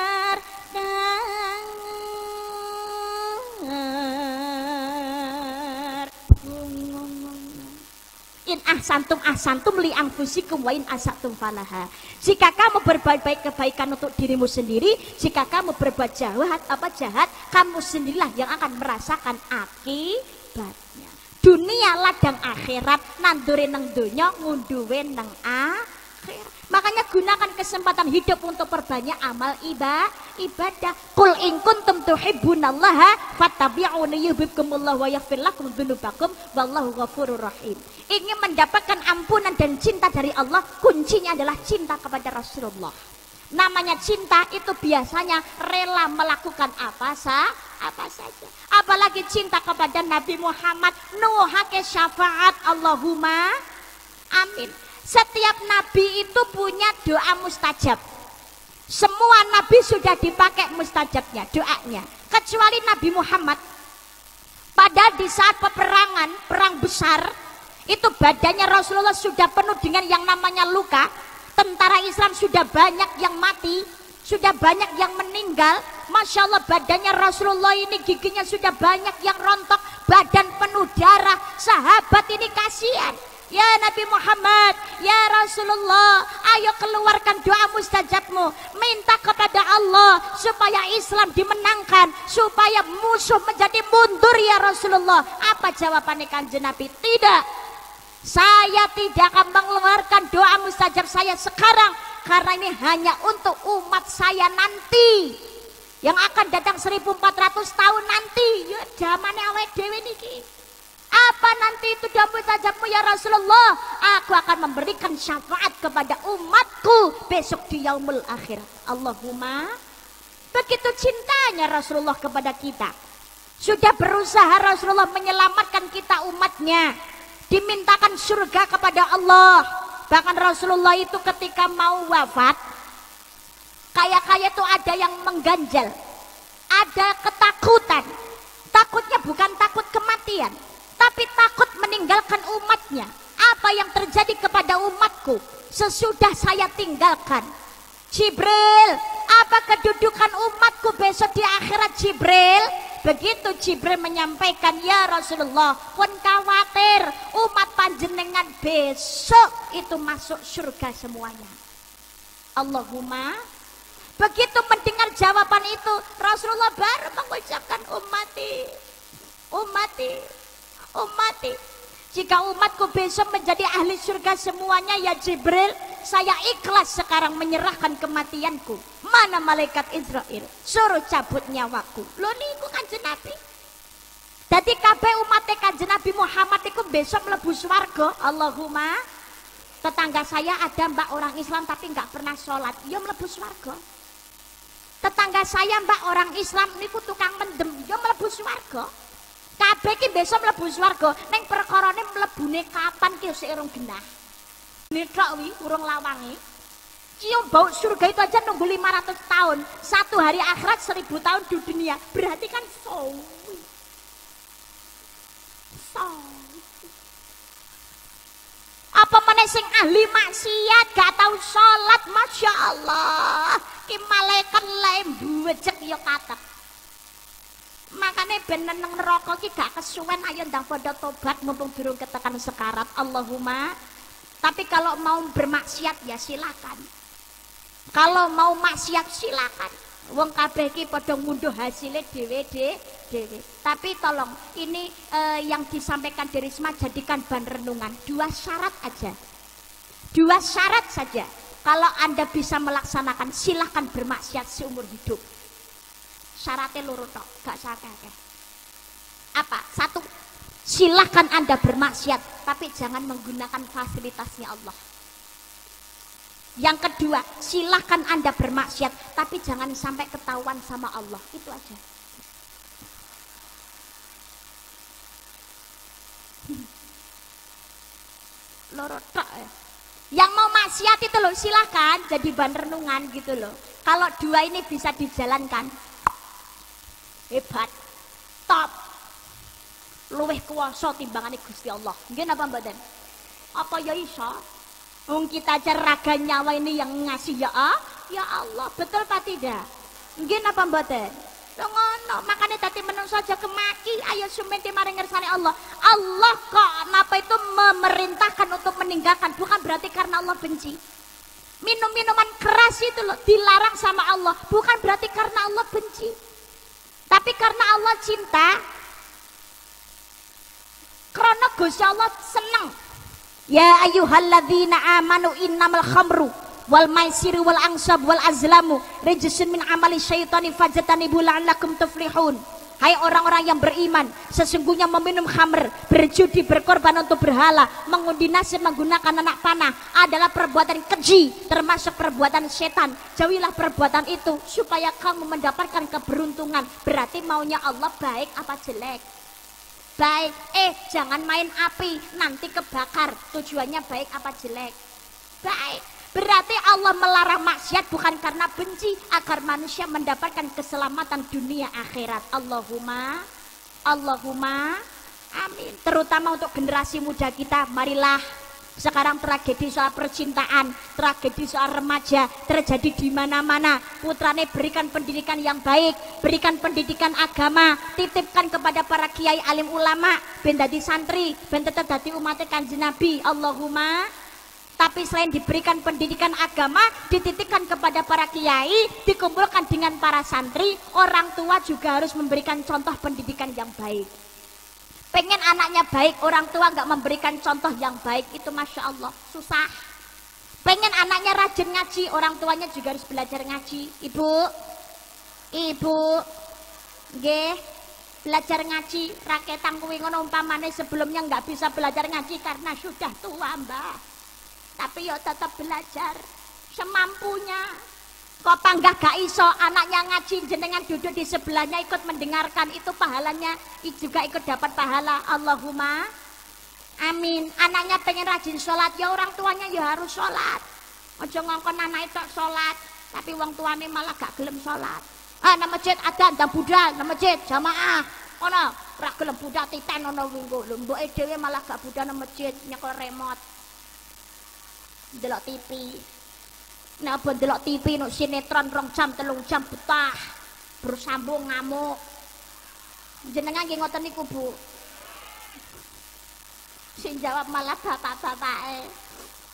In ahsantum ahsantum li anfusikum wa in asatum falaha. Jika kamu berbuat baik kebaikan untuk dirimu sendiri, jika kamu berbuat jahat apa jahat, kamu sendirilah yang akan merasakan akibatnya. Dunia ladang akhirat, nandure nang donya, ngunduwe akhirat akhirat. Makanya gunakan kesempatan hidup untuk perbanyak amal ibadah. Ibadah. Qul in kuntum tuhibbunallaha fattabi'uni yuhibbukumullah wa yaghfir lakum dzunubakum wallahu ghafurur rahim. Ingin mendapatkan ampunan dan cinta dari Allah, kuncinya adalah cinta kepada Rasulullah. Namanya cinta itu biasanya rela melakukan apa sah, apa saja. Apalagi cinta kepada Nabi Muhammad, nuhake syafaat Allahumma amin. Setiap nabi itu punya doa mustajab. Semua nabi sudah dipakai mustajabnya, doanya. Kecuali Nabi Muhammad. Padahal di saat peperangan, perang besar, itu badannya Rasulullah sudah penuh dengan yang namanya luka. Tentara Islam sudah banyak yang mati, sudah banyak yang meninggal. Masya Allah badannya Rasulullah ini giginya sudah banyak yang rontok, badan penuh darah. Sahabat ini kasihan Ya Nabi Muhammad, ya Rasulullah, ayo keluarkan doa mustajabmu. Minta kepada Allah supaya Islam dimenangkan, supaya musuh menjadi mundur ya Rasulullah. Apa jawabannya kanjeng Nabi? Tidak. Saya tidak akan mengeluarkan doa mustajab saya sekarang karena ini hanya untuk umat saya nanti yang akan datang 1400 tahun nanti. Ya zamannya awet dewi niki. Apa nanti itu damu sajamu ya Rasulullah? Aku akan memberikan syafaat kepada umatku besok di yaumul akhir. Allahumma. Begitu cintanya Rasulullah kepada kita. Sudah berusaha Rasulullah menyelamatkan kita umatnya. Dimintakan surga kepada Allah. Bahkan Rasulullah itu ketika mau wafat. Kayak-kayak itu ada yang mengganjal. Ada ketakutan. Takutnya bukan takut kematian tapi takut meninggalkan umatnya. Apa yang terjadi kepada umatku sesudah saya tinggalkan? Jibril, apa kedudukan umatku besok di akhirat Jibril? Begitu Jibril menyampaikan, ya Rasulullah, pun khawatir umat panjenengan besok itu masuk surga semuanya. Allahumma Begitu mendengar jawaban itu, Rasulullah baru mengucapkan umati, umati, umati. Jika umatku besok menjadi ahli surga semuanya ya Jibril, saya ikhlas sekarang menyerahkan kematianku. Mana malaikat Israel? Suruh cabut nyawaku. Lo niku kan Nabi. Jadi kabeh umat kanjeng Nabi Muhammad itu besok mlebu swarga Allahumma tetangga saya ada mbak orang Islam tapi nggak pernah sholat ya mlebu swarga tetangga saya mbak orang Islam niku tukang mendem ya mlebu swarga kabeh ki besok mlebu swarga. Ning perkarane mlebune kapan ki sik urung genah? Nek wi urung lawangi. Cium bau surga itu aja nunggu 500 tahun. Satu hari akhirat seribu tahun di dunia. Berarti kan sawi. Sawi. Apa mana sing ahli maksiat? Gak tahu sholat masya Allah. Ki malaikat lembu cek yo katak makanya ben neng neraka ki gak kesuwen ayo ndang pada tobat mumpung durung ketekan sekarat Allahumma tapi kalau mau bermaksiat ya silakan kalau mau maksiat silakan. Wong kabeh ki padha ngunduh hasilnya dhewe dhewe. Tapi tolong ini eh, yang disampaikan dari Risma jadikan bahan renungan. Dua syarat aja. Dua syarat saja. Kalau Anda bisa melaksanakan silahkan bermaksiat seumur hidup. Syaratnya loro tok, gak sakit. Apa? Satu, silahkan Anda bermaksiat, tapi jangan menggunakan fasilitasnya Allah. Yang kedua, silahkan Anda bermaksiat, tapi jangan sampai ketahuan sama Allah. Itu aja. Lorotok ya. Yang mau maksiat itu loh silahkan jadi bahan renungan gitu loh. Kalau dua ini bisa dijalankan, hebat, top, luweh kuasa timbangannya Gusti Allah. Gimana apa mbak Apa ya iso? Wong kita aja raga nyawa ini yang ngasih ya ah, ya Allah, betul pak tidak? Mungkin apa mboten? ngono, makanya tadi menung saja kemaki, ayo sumenti mari ngersani Allah. Allah kok napa itu memerintahkan untuk meninggalkan, bukan berarti karena Allah benci. Minum-minuman keras itu dilarang sama Allah, bukan berarti karena Allah benci. Tapi karena Allah cinta, karena Gusti Allah senang Ya ayyuhalladzina amanu innamal khamru wal maisiru wal ansab wal azlamu rijsun min amali syaitani fajtanibu la'allakum tuflihun. Hai orang-orang yang beriman, sesungguhnya meminum khamr, berjudi, berkorban untuk berhala, mengundi nasib menggunakan anak panah adalah perbuatan keji, termasuk perbuatan setan. Jauhilah perbuatan itu supaya kamu mendapatkan keberuntungan. Berarti maunya Allah baik apa jelek? baik eh jangan main api nanti kebakar tujuannya baik apa jelek baik berarti Allah melarang maksiat bukan karena benci agar manusia mendapatkan keselamatan dunia akhirat Allahumma Allahumma amin terutama untuk generasi muda kita marilah sekarang tragedi soal percintaan, tragedi soal remaja terjadi di mana-mana. Putrane berikan pendidikan yang baik, berikan pendidikan agama, titipkan kepada para kiai alim ulama, ben dadi santri, ben tetap dadi umat Nabi. Allahumma tapi selain diberikan pendidikan agama, dititipkan kepada para kiai, dikumpulkan dengan para santri, orang tua juga harus memberikan contoh pendidikan yang baik. Pengen anaknya baik, orang tua nggak memberikan contoh yang baik itu masya Allah susah. Pengen anaknya rajin ngaji, orang tuanya juga harus belajar ngaji. Ibu, ibu, ge, belajar ngaji. Raketang kuwi ngono umpamane sebelumnya nggak bisa belajar ngaji karena sudah tua mbak. Tapi yo tetap belajar. Semampunya. Kok panggah gak iso anaknya ngaji jenengan duduk di sebelahnya ikut mendengarkan. Itu pahalanya juga ikut dapat pahala. Allahumma amin. Anaknya pengen rajin sholat. Ya orang tuanya ya harus sholat. Ojo ngongkon anak itu sholat. Tapi wong tuane malah gak gelem sholat. Ah nama masjid ada dan budal nama masjid jamaah. Ono rak gelem budal titen ono winggo lho mboke malah gak budal nama masjid nyekel remote delok TV Nek apa ndelok TV no sinetron rong jam telung jam betah bersambung ngamuk. Jenengan nggih ngoten niku, Bu. Sing jawab malah bapak-bapake.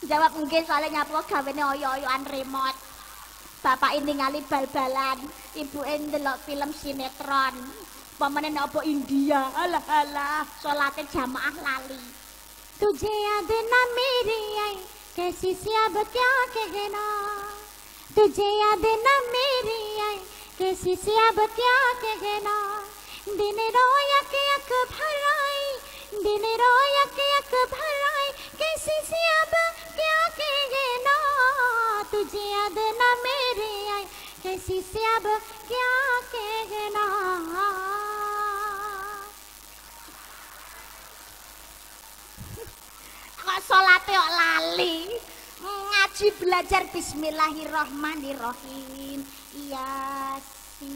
Jawab nggih soalnya nyapu gawene oyo-oyoan remote. Bapak ini ngali bal-balan, ibu ndelok film sinetron. Pamane apa India, alah alah, salate jamaah lali. Tujhe yaad na meri ai कैसी सी अब क्या कहना? तुझे याद न मेरी आई कैसी सी अब क्या कहना? दिन रोया के अख भराई दिल रोया के अक भराए कैसी सी अब क्या कहना? तुझे याद ना मेरे आए, कैसी सी अब क्या कहना? Kok salate kok lali? Ngaji belajar bismillahirrahmanirrahim. Yasin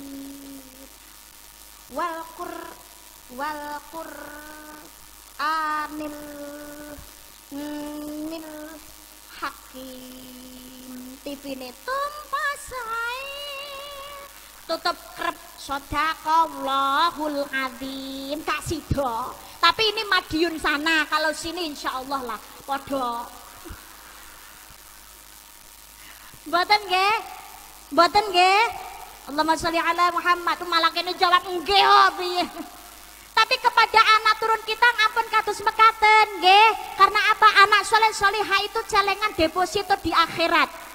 wal qur wal qur anil nil hakim. TV ini tumpas tutup krep sodakallahul azim. Kasih do tapi ini Madiun sana kalau sini insya Allah lah podo Mboten nggih? Mboten nggih? Allahumma sholli ala Muhammad. Malah kene jawab oh piye. Tapi kepada anak turun kita ngampun kados mekaten nggih. Karena apa? Anak soleh solihah itu celengan deposito di akhirat.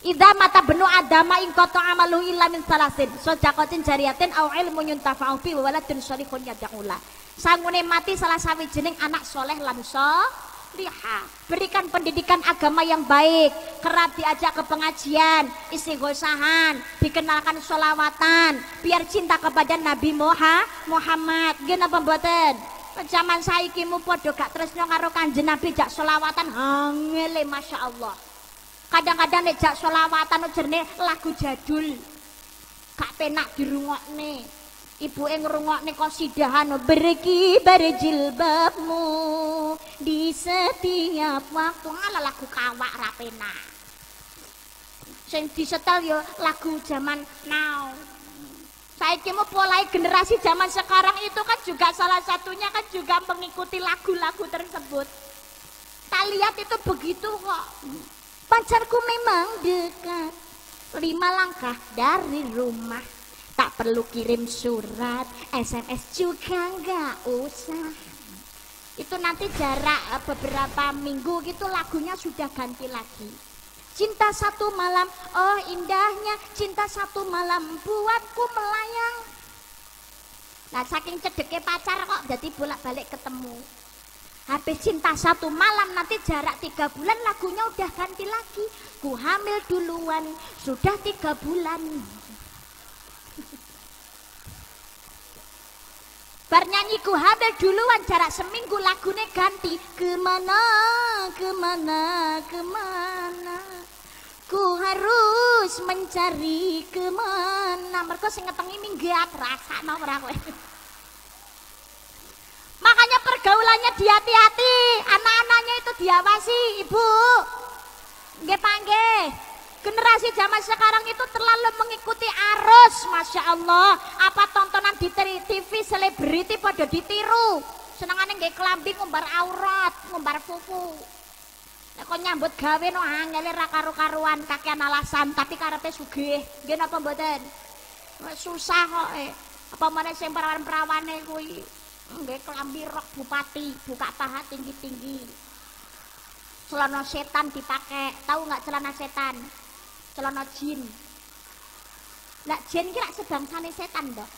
Idza mata benu adama ing qata amalu illa min salasin. Sedaqatin jariyatin au ilmu yuntafa'u bi wa waladun sholihun yad'ula. Sangune mati salah sawijining anak soleh lan liha berikan pendidikan agama yang baik. Kerap diajak ke pengajian istighosahan dikenalkan sholawatan. Biar cinta kepada Nabi Moha Muhammad. Gina pembuatan zaman saiki mu podo gak tresno karo kanjeng Nabi jak sholawatan hangele Masya Allah kadang-kadang nek jak sholawatan jerne lagu jadul gak penak dirungokne Ibu yang ngrungokne qasidahan berki berjilbabmu di setiap waktu ala lagu kawak rapena. Sing disetel yo lagu zaman now. Saya mau mulai generasi zaman sekarang itu kan juga salah satunya kan juga mengikuti lagu-lagu tersebut. Tak lihat itu begitu kok. Pacarku memang dekat, lima langkah dari rumah. Tak perlu kirim surat SMS juga nggak usah. Itu nanti jarak eh, beberapa minggu gitu lagunya sudah ganti lagi. Cinta satu malam oh indahnya. Cinta satu malam buatku melayang. Nah saking cedeknya pacar kok jadi bolak-balik ketemu habis cinta satu malam nanti jarak tiga bulan lagunya udah ganti lagi. Ku hamil duluan sudah tiga bulan. Bar nyanyi ku hamil duluan jarak seminggu lagune ganti. Ke mana, ke mana, ke mana? Ku harus mencari ke mana? Mereka sing minggat rasa no kowe Makanya pergaulannya dihati-hati Anak-anaknya itu diawasi ibu Nggih panggih Generasi zaman sekarang itu terlalu mengikuti arus, masya Allah. Apa tontonan di TV selebriti pada ditiru. Senengane nggak kelambi ngumbar aurat, ngumbar fufu. Nek kok nyambut gawe no angel ra karu-karuan kakean alasan tapi karepe sugih. Nggih napa mboten? Susah kok eh. Apa mana sing perawan-perawane kuwi nggih kelambi rok bupati, buka paha tinggi-tinggi. Celana setan dipakai, tahu nggak celana setan? celana jin. Lah jin kira sebangsane setan dok?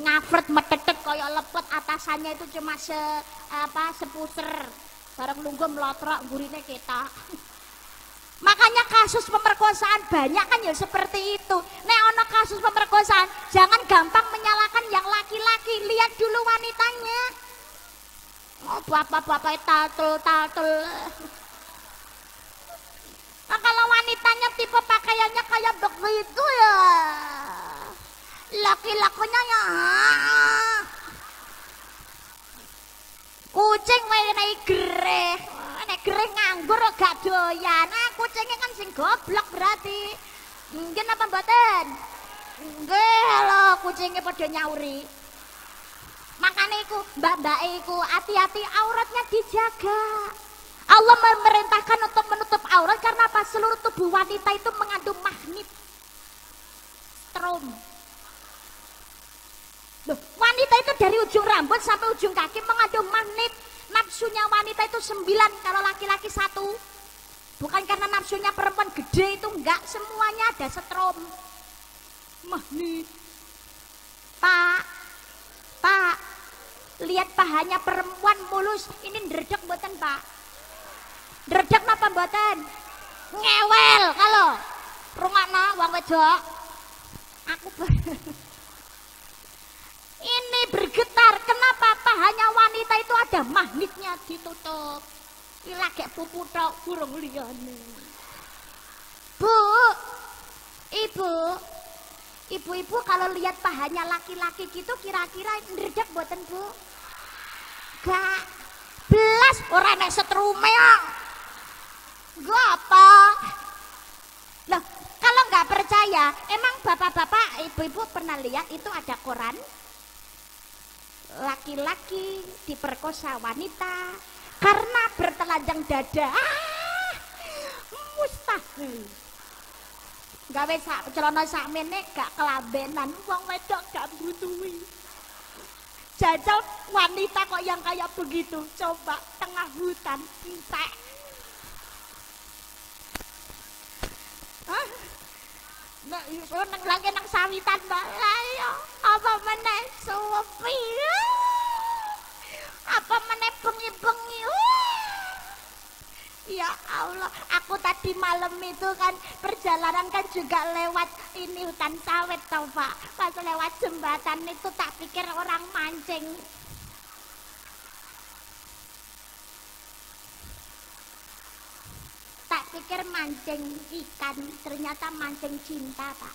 Ngafret metetet kaya lepet. Atasannya itu cuma se apa sepuser. Bareng nunggu melotrok gurine kita [laughs] makanya kasus pemerkosaan banyak kan ya seperti itu nek ono kasus pemerkosaan jangan gampang menyalahkan yang laki-laki lihat dulu wanitanya oh bapak-bapak tatul tatul Nah, kalau wanitanya tipe pakaiannya kayak begitu ya. Laki-lakinya ya. Kucing wae gereh. Nek gereh nganggur gak doyan. Nah, kucingnya kan sing goblok berarti. Mungkin apa mboten? Nggih, lho kucingnya pada nyauri. Makanya iku mbak-mbak iku hati-hati auratnya dijaga. Allah memerintahkan untuk menutup aurat karena apa? Seluruh tubuh wanita itu mengandung magnet. Strom. Loh, wanita itu dari ujung rambut sampai ujung kaki mengandung magnet. Nafsunya wanita itu sembilan, kalau laki-laki satu. Bukan karena nafsunya perempuan gede itu enggak, semuanya ada strom. Magnet. Pak, Pak, lihat pahanya perempuan mulus ini ndredeg mboten Pak ndredeg napa mboten ngewel kalau rungokno wong wedok aku [laughs] ini bergetar kenapa pahanya wanita itu ada magnetnya ditutup lagi pupu tok burung liyane Bu Ibu Ibu-ibu kalau lihat pahanya laki-laki gitu kira-kira ndredeg buatan Bu? Gak belas orang nek setrume Gak apa? Loh, kalau nggak percaya, emang bapak-bapak, ibu-ibu pernah lihat itu ada koran? Laki-laki diperkosa wanita karena bertelanjang dada. Ah, mustahil gawe sak celana sakmene gak kelambenan wong wedok gak butuhi jajal wanita kok yang kayak begitu coba tengah hutan entek Hah? Nek iso nang lagi nang sawitan mbak apa meneh suwi apa meneh bengi-bengi Ya Allah, aku tadi malam itu kan perjalanan kan juga lewat ini hutan sawit tau Pak. Pas lewat jembatan itu tak pikir orang mancing. Pikir mancing ikan, ternyata mancing cinta Pak.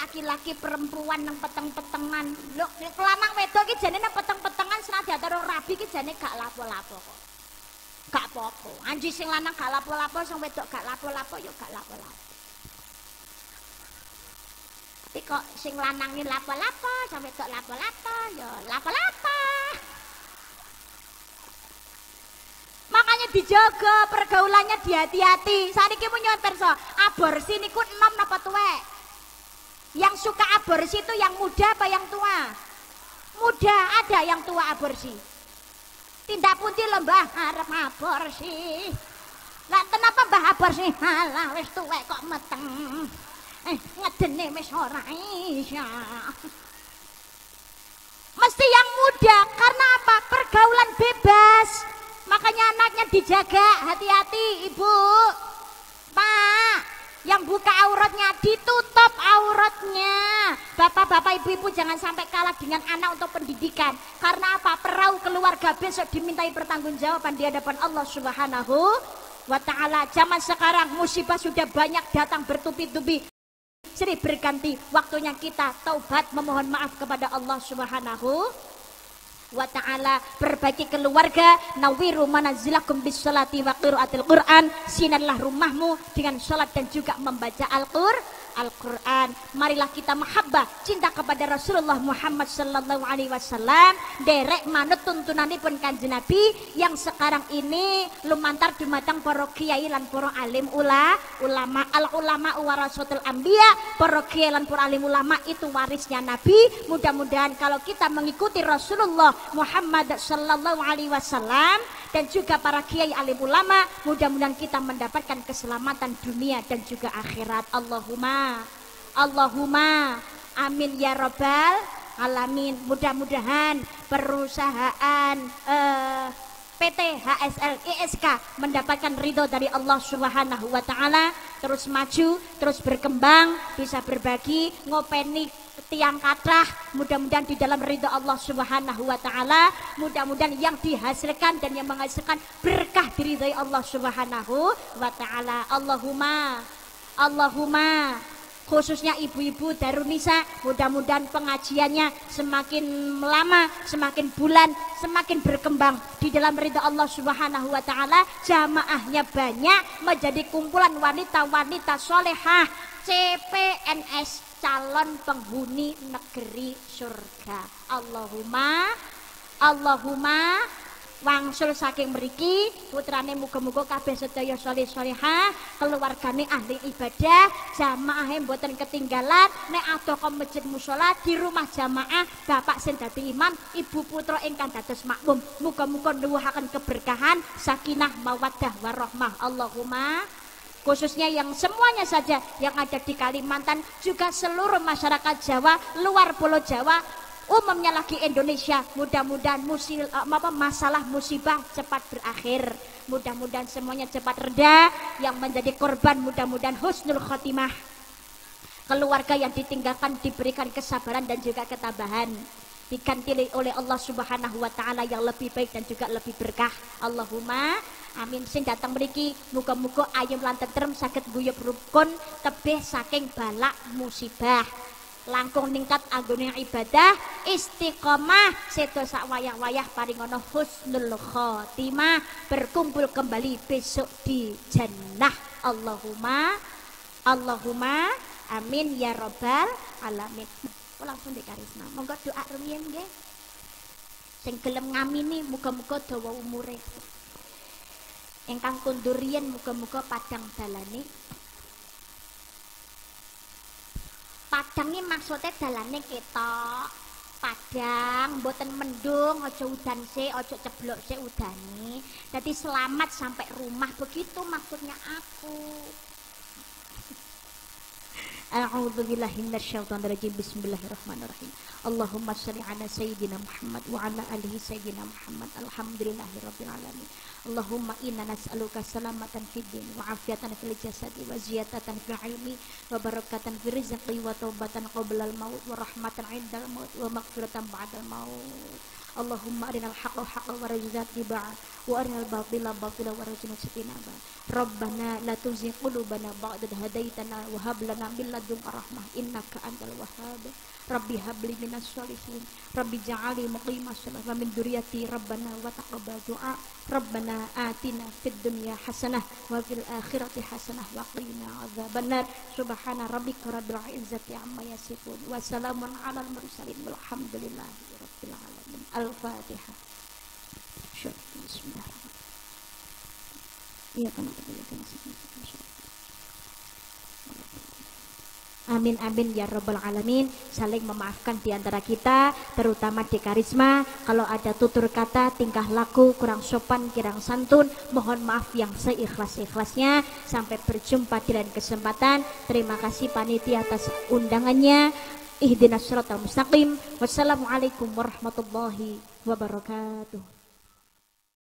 Laki-laki perempuan yang peteng-petengan. Loh, kelanang wedok iki jane peteng-petengan senajan karo rabi iki jane gak lapo-lapo kok gak apa-apa. Anji sing lanang gak lapo-lapo, sing wedok gak lapo-lapo ya gak lapo-lapo. Tapi kok sing lanang lapo-lapo, sing wedok lapo-lapo, ya lapo-lapo. Makanya dijaga pergaulannya dihati-hati. Saat ini punya perso, aborsi niku enam napa tuwek? Yang suka aborsi itu yang muda apa yang tua? Muda ada yang tua aborsi. Tindak pundi lembah arep aborsi. Lah kenapa mbah aborsi? Halah wis tuwek kok meteng. Eh ngedene wis ora mesti yang muda karena apa? Pergaulan bebas makanya anaknya dijaga hati-hati ibu. Pak yang buka auratnya ditutup auratnya. Bapak-bapak ibu-ibu jangan sampai kalah dengan anak untuk pendidikan. Karena apa? Perahu keluarga besok dimintai pertanggungjawaban di hadapan Allah subhanahu wa ta'ala. Zaman sekarang musibah sudah banyak datang bertubi-tubi. Seri berganti waktunya kita. Taubat memohon maaf kepada Allah subhanahu wa ta'ala perbaiki keluarga nawiru manazilakum bis salati wa qiraatil Qur'an sinarlah rumahmu dengan salat dan juga membaca Al-Qur'an Al-Quran. Marilah kita mahabbah cinta kepada Rasulullah Muhammad Sallallahu Alaihi Wasallam. Derek manut tuntunan pun Nabi Yang sekarang ini lumantar dumatang para kiai lan para alim ula ulama al ulama warasatul ambia para kiai lan para alim ulama itu warisnya Nabi. Mudah-mudahan kalau kita mengikuti Rasulullah Muhammad Sallallahu Alaihi Wasallam dan juga para kiai alim ulama mudah-mudahan kita mendapatkan keselamatan dunia dan juga akhirat. Allahumma Allahumma amin ya robbal alamin. Mudah-mudahan perusahaan uh, eh, PT HSL ISK mendapatkan ridho dari Allah Subhanahu wa taala. Terus maju terus berkembang bisa berbagi ngopeni tiang kathah mudah-mudahan di dalam ridha Allah Subhanahu wa taala mudah-mudahan yang dihasilkan dan yang menghasilkan berkah diridhai Allah Subhanahu wa taala. Allahumma Allahumma khususnya ibu-ibu Darunisa mudah-mudahan pengajiannya semakin lama semakin bulan semakin berkembang di dalam ridha Allah Subhanahu wa taala. Jamaahnya banyak menjadi kumpulan wanita-wanita solehah CPNS calon penghuni negeri surga. Allahumma Allahumma wangsul saking mriki putrane muga-muga kabeh sedaya saleh salehah keluargane ahli ibadah jamaahe mboten ketinggalan nek ado ke masjid musala di rumah jamaah bapak sing dadi imam ibu putra ingkang dados makmum muga-muga nuwuhaken keberkahan sakinah mawaddah warahmah Allahumma khususnya yang semuanya saja yang ada di Kalimantan juga seluruh masyarakat Jawa luar Pulau Jawa umumnya lagi Indonesia. Mudah-mudahan musil uh, apa masalah musibah cepat berakhir. Mudah-mudahan semuanya cepat reda. Yang menjadi korban mudah-mudahan husnul khotimah. Keluarga yang ditinggalkan diberikan kesabaran dan juga ketabahan. Diganti oleh Allah Subhanahu wa taala yang lebih baik dan juga lebih berkah. Allahumma amin sing datang mriki muga-muga ayam lan tentrem saged guyub rukun tebih saking balak musibah. Langkung ningkat anggone ibadah istiqomah sedo sak wayah-wayah paringono husnul khotimah berkumpul kembali besok di jannah Allahumma Allahumma amin ya robbal alamin Oh, langsung di karisma. Monggo doa rumiyin nggih. Sing gelem ngamini muga-muga dawa umure Ingkang kundur riyen muga-muga padang dalane. Padang maksudnya dalane ketok. Padang, mboten mendung, aja udan sih, aja ceblok sih udane. Jadi selamat sampai rumah begitu maksudnya aku. [laughs] أعوذ بالله من الشيطان الرجيم بسم الله الرحمن الرحيم اللهم صل على سيدنا محمد وعلى آله سيدنا محمد الحمد لله رب العالمين Allahumma inna nas'aluka salamatan fid din wa afiatan fil jasadi wa ziyatatan fil ilmi wa barakatan fil rizqi wa taubatan qabla al maut wa rahmatan indal maut wa maghfiratan ba'da al maut Allahumma arinal haqqa wa warzuqna tiba'a wa arinal batila batila warzuqna ijtinaba. Rabbana la tuzigh qulubana ba'da hadaitana wa hab lana min ladunka rahmah innaka antal wahhab. Rabbi habli minas sholihin. Rabbi ja'ali muqimah sholat wa min duriyati Rabbana wa taqabbal du'a. Rabbana atina fid dunya hasanah wa fil akhirati hasanah wa qina azabannar subhana rabbi rabbil izzati amma yasifun. Wa salamun al-mursalin walhamdulillahi rabbil alamin. Al-fatihah Syukur, Bismillahirrahmanirrahim. Iya, kenapa boleh kena Amin amin ya robbal alamin. Saling memaafkan di antara kita Terutama di karisma. Kalau ada tutur kata, tingkah laku Kurang sopan, kurang santun Mohon maaf yang seikhlas-ikhlasnya. Sampai berjumpa di lain kesempatan. Terima kasih panitia atas undangannya. Ihdinas suratul mustaqim. Wassalamualaikum warahmatullahi wabarakatuh